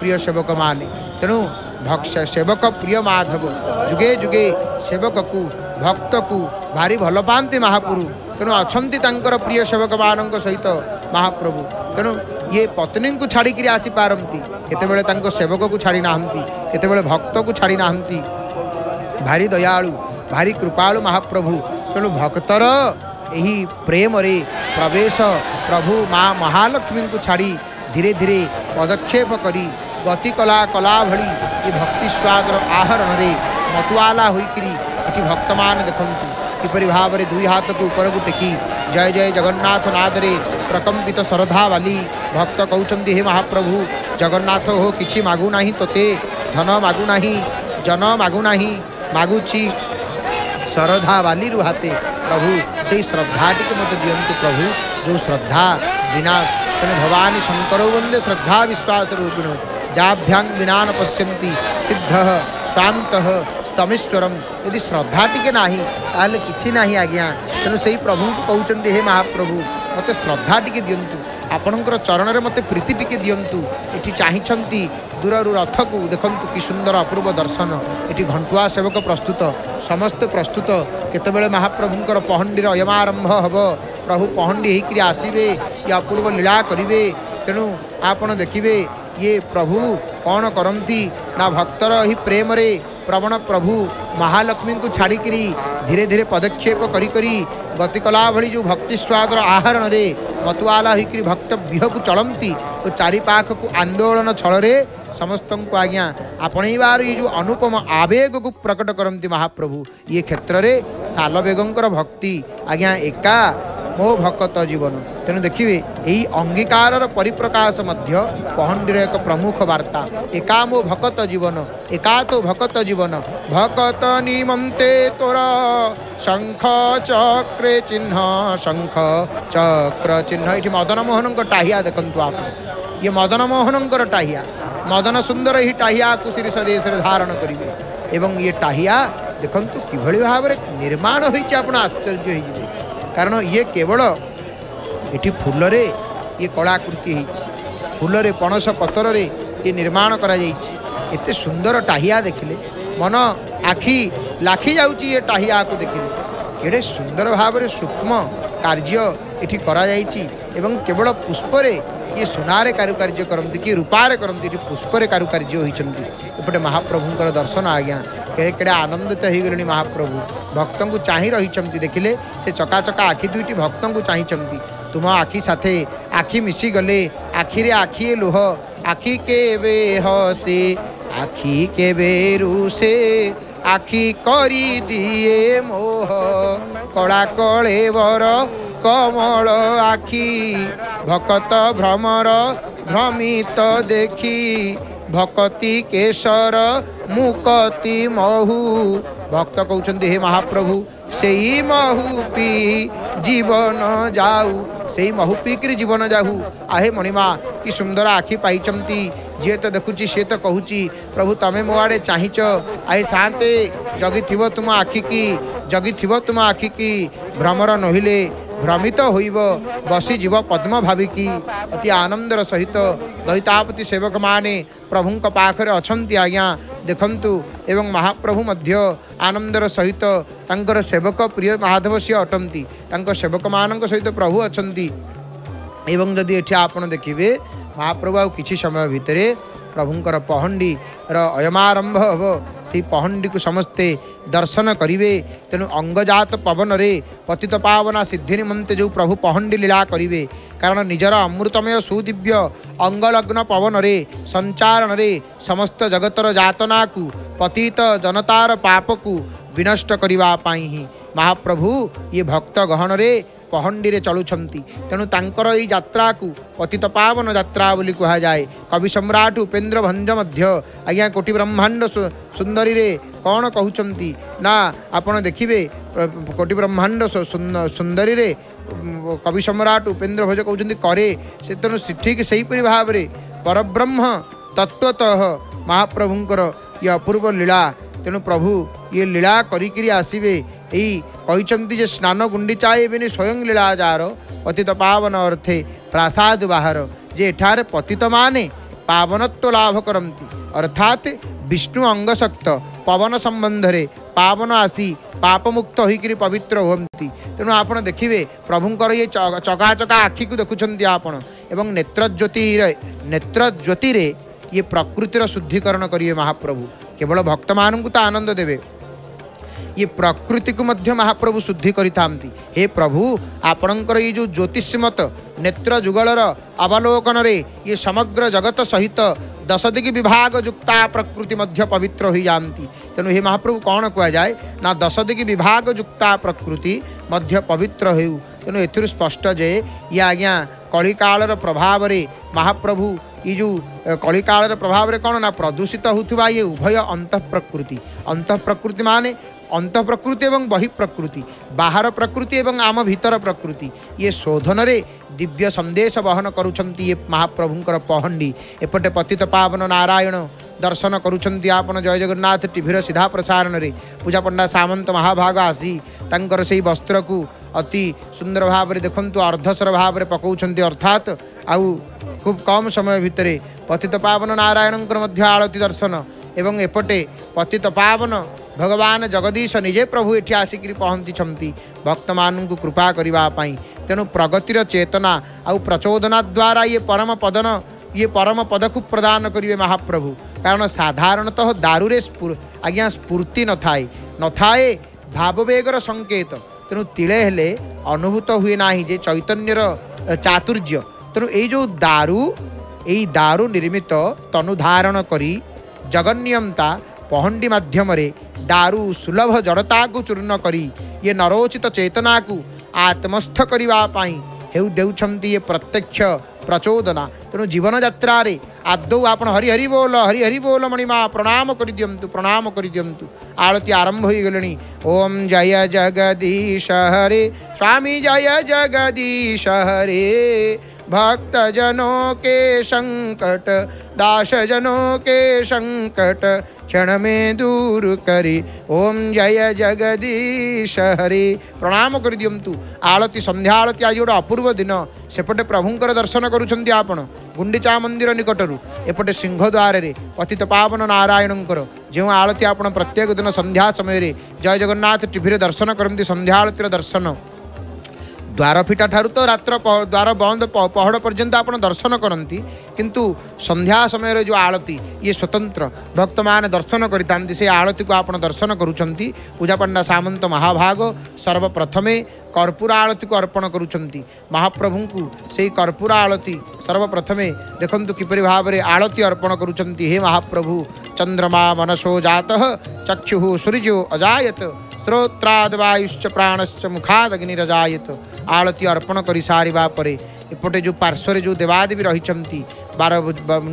प्रिय सेवक मान तेणु भक्त सेवक प्रिय माधव जुगे जुगे सेवक को भक्त को भारी भल पाती महाप्रभु तेणु अच्छा प्रिय सेवक मान सहित महाप्रभु तेणु ये पत्नी को छाड़ आसी पारती के सेवक को छाड़ ना के भक्त को छाड़ ना भारी दया भारी कृपालु महाप्रभु तेणु भक्तर यही प्रेम प्रवेश प्रभु माँ महालक्ष्मी को छाड़ी धीरे धीरे पदक्षेप करी गति कला कला भि ये भक्ति स्वाद आहरण से मतुआला होकरी भक्त मान देख किपर भाव में दुई हाथ को ऊपर को टेकी जय जय जगन्नाथ नाद रे प्रकम्पित श्रद्धा बाली भक्त कहते हे महाप्रभु जगन्नाथ हो किसी मगुना ते धन मगुना जन मगुना मगुची श्रद्धा बाली रु हाते प्रभु से श्रद्धा टी मत दिंतु प्रभु जो श्रद्धा विनाश तेनाली भवानी शंकर वंदे श्रद्धा विश्वास रूपिण जाभ्यांग विना न पश्यती सिद्ध शांत स्तमेश्वर यदि श्रद्धा टिके नहीं कि ना आज्ञा तेणु से प्रभु को कौन हे महाप्रभु मत श्रद्धा टिके दिंतु आपणकर चरण में मत प्रीति टी दिंतु ये चाहती दूर रु रथ को देखु कि सुंदर अपूर्व दर्शन ये घंटुआ सेवक प्रस्तुत समस्ते प्रस्तुत केत महाप्रभुंर पहंडीर यमारंभ हम प्रभु पहंडी होकर आसवे कि अपूर्व लीला करे तेणु आप देखिए ये प्रभु कौन करती ना भक्तर ही प्रेम रे प्रवण प्रभु महालक्ष्मी को छाड़ी धीरे धीरे पदक्षेप करी गति कला भि जो भक्ति स्वाद आहरण से मतुआला भक्त भक्त को चलती तो चारिपाख को आंदोलन छल समस्त को आज्ञा आपण ये जो अनुपम आवेग को प्रकट करती महाप्रभु ये क्षेत्र में सालबेगर भक्ति आज्ञा एका मो भकत जीवन तेणु देखिए यही अंगीकार परिप्रकाश मध्य पहंडीर एक प्रमुख बार्ता एका मो भकत जीवन एका तो भकत जीवन भकत निमंते तोर शंख चक्र चिन्ह शंख चक्र चिन्ह ये मदन मोहन टाहीया देखु आप ये मदन मोहन टाहीया मदन सुंदर ही टाहीया कुशी स्वदेश धारण करेंगे ये टाहीया देखु किभ भाव निर्माण होश्चर्य आप आश्चर्य କାରଣ ଇଏ କେବଳ ଏଠି ଫୁଲରେ ଇଏ କଳାକୃତି ହେଇଛି ଫୁଲରେ ପଣସ ପତରରେ ଇଏ ନିର୍ମାଣ କରାଯାଇଛି ଏତେ ସୁନ୍ଦର ଟାହିଆ ଦେଖିଲେ ମନ ଆଖି ଲାଖି ଯାଉଛି ଇଏ ଟାହିଆକୁ ଦେଖିଲେ କେଡ଼େ ସୁନ୍ଦର ଭାବରେ ସୂକ୍ଷ୍ମ କାର୍ଯ୍ୟ ଏଠି କରାଯାଇଛି ଏବଂ କେବଳ ପୁଷ୍ପରେ ଇଏ ସୁନାରେ କାରୁକାର୍ଯ୍ୟ କରନ୍ତି କି ରୂପାରେ କରନ୍ତି ଏଠି ପୁଷ୍ପରେ କାରୁକାର୍ଯ୍ୟ ହୋଇଛନ୍ତି ଏପଟେ ମହାପ୍ରଭୁଙ୍କର ଦର୍ଶନ ଆଜ୍ଞା कह कड़े आनंदित हो गले महाप्रभु भक्त को चाह रही देखिले से चका चका आखि दुईट भक्त को चाहती तुम आखि साथे आखि मिसी गले आखिरे आखि लुह आखि के हे आखि के रुसे आखि करी दिए मोह कला कले बर कमल आखि भकत भ्रमर भ्रमित देखी भक्ति केशर मुकति महू भक्त कौन हे महाप्रभु से महुपी जीवन जाऊ से महू पी जीवन जाऊ आहे मणिमा कि सुंदर आखि पाई जी तो देखुची सी तो कहूँ प्रभु तमें मो आड़े चाहच आहे सांते जगि थ तुम आखि की जगी थ तुम आखिकी भ्रमर नहले भ्रमित बसी बसीज पद्म भाविकी अति आनंदर सहित दयितापति सेवक मान प्रभु पाखे अच्छा आज्ञा देखु एवं महाप्रभु मध्य आनंदर सहित सेवक प्रिय महादेव सी अटंती सेवक मान सहित प्रभु अच्छा एवं जदि ये आप देखिए ମହାପ୍ରଭୁ ଆଉ କିଛି ସମୟ ଭିତରେ ପ୍ରଭୁଙ୍କର ପହଣ୍ଡିର ଅୟମାରମ୍ଭ ହେବ ସେହି ପହଣ୍ଡିକୁ ସମସ୍ତେ ଦର୍ଶନ କରିବେ ତେଣୁ ଅଙ୍ଗଜାତ ପବନରେ ପତିତ ପାବନା ସିଦ୍ଧି ନିମନ୍ତେ ଯେଉଁ ପ୍ରଭୁ ପହଣ୍ଡି ଲୀଳା କରିବେ କାରଣ ନିଜର ଅମୃତମୟ ସୁଦିବ୍ୟ ଅଙ୍ଗଲଗ୍ନ ପବନରେ ସଞ୍ଚାରଣରେ ସମସ୍ତ ଜଗତର ଯାତନାକୁ ପତିତ ଜନତାର ପାପକୁ ବିନଷ୍ଟ କରିବା ପାଇଁ ହିଁ ମହାପ୍ରଭୁ ଇଏ ଭକ୍ତ ଗହଣରେ कहंडी से चलुंट तेणुतांर जित्रा को अतीत पावन जात्रा बोली कहुए कवि सम्राट उपेन्द्र भंज मध्य आज्ञा कोटि ब्रह्मांड सुंदर कौन कहते ना आप देखिए कोटी ब्रह्मांड सुंदर कवि सम्राट उपेन्द्र भज कहते करे से तेणु ठीक से हीपरी भाव परब्रह्म तत्वतः महाप्रभुं ये अपूर्व लीला तेणु प्रभु ये लीला करी कहते स्नान गुंडीचा भी स्वयं लीला जार पतित पावन अर्थे प्रासाद बाहर जे एठार पतित मान पावनत्व तो लाभ करती अर्थात विष्णु अंगशक्त पवन संबंध में पावन आसी पापमुक्त हो पवित्र हमती तेणु आप देखिए प्रभुंर ये चका चका आखि को देखुं आपण एवं नेत्रज्योति नेत्रज्योति ये प्रकृतिर शुद्धिकरण करेंगे महाप्रभु केवल भक्त मानू आनंद देवे ये प्रकृति को मध्य महाप्रभु शुद्धि करी हे प्रभु आपण ये जो ज्योतिषमत नेत्र जुगल अवलोकन ये समग्र जगत सहित दशदिक विभाग जुक्ता प्रकृति मध्य पवित्र हो जाती तेणु हे महाप्रभु कौन कह जाए ना दशदिक विभाग युक्ता प्रकृति मध्य पवित्र हो तेणु एथर स्पष्ट जे ये आज्ञा कलिकाल प्रभाव में महाप्रभु यू कलिकाल प्रभाव में कौन ना प्रदूषित होभय अंत प्रकृति अंत प्रकृति माने अंत प्रकृति और बहि प्रकृति बाहर प्रकृति एवं आम भितर प्रकृति ये शोधन दिव्य संदेश बहन करुंती महाप्रभुं पहंडी एपटे पतित पावन नारायण दर्शन करुँच आपन जय जगन्नाथ टीर सीधा प्रसारण में पूजा पंडा सामंत महाभाग आसी तर से वस्त्र को अति सुंदर भाव देखु अर्धसर भाव में अर्थात आउ खूब कम समय भितर पतित पावन नारायण को मध्य आलती दर्शन एवं एपटे पतित पावन भगवान जगदीश निजे प्रभु ये आसिक पहुँची भक्त मान कृपा करने तेणु प्रगतिर चेतना आ प्रचोदना द्वारा ये परम पदन ये परम पद को प्रदान करेंगे महाप्रभु कारण साधारणतः दारू में आज्ञा स्फूर्ति न थाए न थाए भावेगर संकेत तेणु तिले हेले अनुभूत हुए ना जे चैतन्यर चातुर्य तेणु यो दारू यू निर्मित तनुधारण करी जगन्नियमता पहंडी मध्यम दारु सुलभ जड़ता को चूर्ण कर ये नरोचित चेतना को आत्मस्थ करने दे प्रत्यक्ष प्रचोदना तेणु जीवन जात्रे आदौ आप हरि बोल हरिहरी बोल मणिमा प्रणाम कर दिंतु प्रणाम कर दिंतु आरती आरंभ हो गले ओम जय जगदीश हरे स्वामी जय जगदीश हरे जनों के संकट जनों के संकट क्षण में दूर करी ओम जय जगदीश हरि प्रणाम कर दिंतु आलती संध्या आलती आज गोटे अपूर्व दिन सेपटे प्रभुंर दर्शन करुँच गुंडीचा मंदिर निकटर एपटे सिंहद्वारे अतीत पावन को जो आलती आप प्रत्येक दिन संध्या समय जय जगन्नाथ टीर दर्शन करती संध्या आलतीर दर्शन द्वार फिटा ठार तो रात द्वार बंद पहड़ पर्यंत आप दर्शन करती किंतु संध्या समय जो आलती ये स्वतंत्र भक्त मैंने दर्शन करते आलती को आप दर्शन करूजा पंडा सामंत महाभाग सर्वप्रथमे कर्पूर आलती को अर्पण महाप्रभु को से कर्पूर आलती सर्वप्रथमे देखु किपर भाव में आलती अर्पण करे महाप्रभु चंद्रमा मनसो जात चक्षु सूर्यो अजायत स्त्रोत्राद वायुश्च प्राणश्च मुखादग्निजात ଆଳତି ଅର୍ପଣ କରିସାରିବା ପରେ ଏପଟେ ଯେଉଁ ପାର୍ଶ୍ୱରେ ଯେଉଁ ଦେବାଦେବୀ ରହିଛନ୍ତି ବାର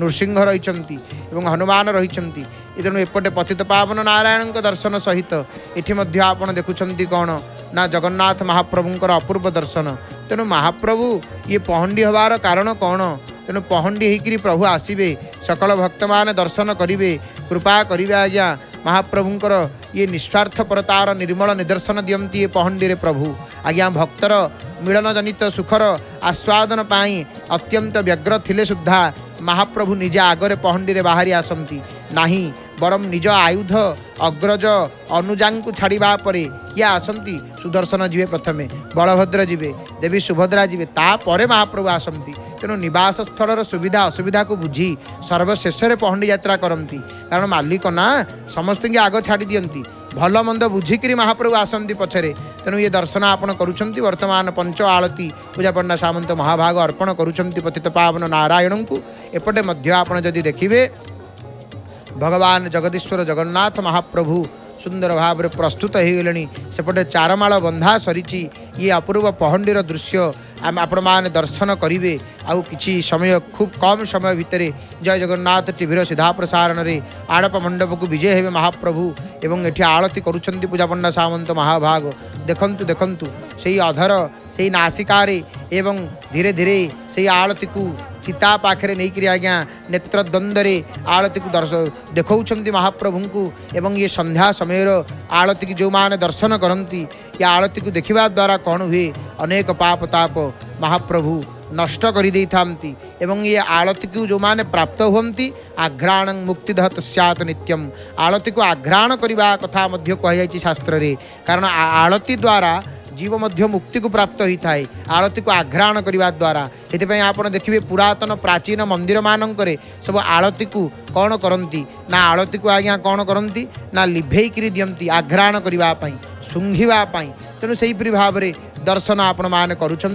ନୃସିଂହ ରହିଛନ୍ତି ଏବଂ ହନୁମାନ ରହିଛନ୍ତି ତେଣୁ ଏପଟେ ପତିତ ପାବନ ନାରାୟଣଙ୍କ ଦର୍ଶନ ସହିତ ଏଠି ମଧ୍ୟ ଆପଣ ଦେଖୁଛନ୍ତି କ'ଣ ना जगन्नाथ महाप्रभु अपूर्व दर्शन तेणु महाप्रभु ये पहंडी हबार कारण कौन तेणु पहंडी हो प्रभु आसबे सकल भक्त मान दर्शन करे कृपा करे आज्ञा महाप्रभुंर ये निस्वार्थपरतार निर्मल निदर्शन दिंती ये पहंडी प्रभु आज्ञा भक्तर मिलन जनित सुखर आस्वादन पाई अत्यंत व्यग्र थे सुधा महाप्रभु निजे आगरे पहंडी में बाहरी आसती ना बरम निज आयुध अग्रज अनुजा छाड़ा पर किए आसती सुदर्शन जीवे प्रथम बलभद्र जीवे देवी सुभद्रा जीवे तापर महाप्रभु आसती तेणु नवास स्थल सुविधा असुविधा को बुझी सर्वशेष पहंडी जा करती कारण मालिक ना समस्त आग छाड़ दिंती भलमंद बुझिक महाप्रभु आसती पचर तेणु ये दर्शन आपंट वर्तमान पंच आलती पूजा पंडा सामंत महाभाग अर्पण करुँच पतित पावन नारायण को एपटे आपड़ जदि देखिए ଭଗବାନ ଜଗଦୀଶ୍ୱର ଜଗନ୍ନାଥ ମହାପ୍ରଭୁ ସୁନ୍ଦର ଭାବରେ ପ୍ରସ୍ତୁତ ହୋଇଗଲେଣି ସେପଟେ ଚାରମାଳ ବନ୍ଧା ସରିଛି ଇଏ ଅପୂର୍ବ ପହଣ୍ଡିର ଦୃଶ୍ୟ ଆମେ ଆପଣମାନେ ଦର୍ଶନ କରିବେ ଆଉ କିଛି ସମୟ ଖୁବ୍ କମ୍ ସମୟ ଭିତରେ ଜୟ ଜଗନ୍ନାଥ ଟିଭିର ସିଧାପ୍ରସାରଣରେ ଆଡ଼ପ ମଣ୍ଡପକୁ ବିଜେ ହେବେ ମହାପ୍ରଭୁ ଏବଂ ଏଠି ଆଳତୀ କରୁଛନ୍ତି ପୂଜାପଣ୍ଡା ସାମନ୍ତ ମହାଭାଗ ଦେଖନ୍ତୁ ଦେଖନ୍ତୁ ସେଇ ଅଧର ସେଇ ନାସିକାରେ ଏବଂ ଧୀରେ ଧୀରେ ସେଇ ଆଳତୀକୁ सीता पाखे नहीं आज्ञा नेत्रद्वंदे आलती को दर्श देखा महाप्रभु को ये संध्या समय आलती की जो मैंने दर्शन करती या आलती को देखा द्वारा कौन हुए अनेक पापताप महाप्रभु नष्ट ये आलती को जो मैंने प्राप्त हमें आघ्राण मुक्तिदत सत नित्यम आलती को आघ्राण करवा कथा कह शास्त्र में कारण आलती द्वारा जीव मुक्ति को प्राप्त होता है आड़ती को आघ्राण करने द्वारा से आप देखिए पुरातन प्राचीन मंदिर मानक सब आड़ती को कौन करती ना आड़ती को आज्ञा कौन करती ना लिभेकरी दिंती आघ्राण करने शुंघापी तेणु से भाव में दर्शन आपण मैंने करुँच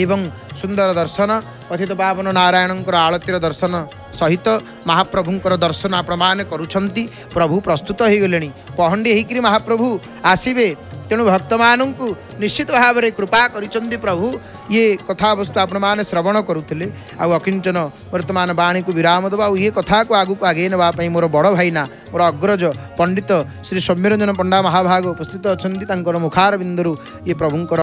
एवं सुंदर दर्शन कथित बावन नारायणकर आलतीर दर्शन सहित महाप्रभुଙ୍କର ଦର୍ଶନ ଆପଣମାନେ କରୁଛନ୍ତି ପ୍ରଭୁ ପ୍ରସ୍ତୁତ ହୋଇଗଲେଣି ପହଣ୍ଡି ହେଇକରି ମହାପ୍ରଭୁ ଆସିବେ ତେଣୁ ଭକ୍ତମାନଙ୍କୁ ନିଶ୍ଚିତ ଭାବରେ କୃପା କରିଛନ୍ତି ପ୍ରଭୁ ଇଏ କଥାବସ୍ତୁ ଆପଣମାନେ ଶ୍ରବଣ କରୁଥିଲେ ଆଉ ଅକିଞ୍ଚନ ବର୍ତ୍ତମାନ ବାଣୀକୁ ବିରାମ ଦେବା ଆଉ ଇଏ କଥାକୁ ଆଗକୁ ଆଗେଇ ନେବା ପାଇଁ ମୋର ବଡ଼ ଭାଇନା ମୋର ଅଗ୍ରଜ ପଣ୍ଡିତ ଶ୍ରୀ ସୌମ୍ୟରଞ୍ଜନ ପଣ୍ଡା ମହାଭାଗ ଉପସ୍ଥିତ ଅଛନ୍ତି ତାଙ୍କର ମୁଖାର ବିନ୍ଦୁରୁ ଇଏ ପ୍ରଭୁଙ୍କର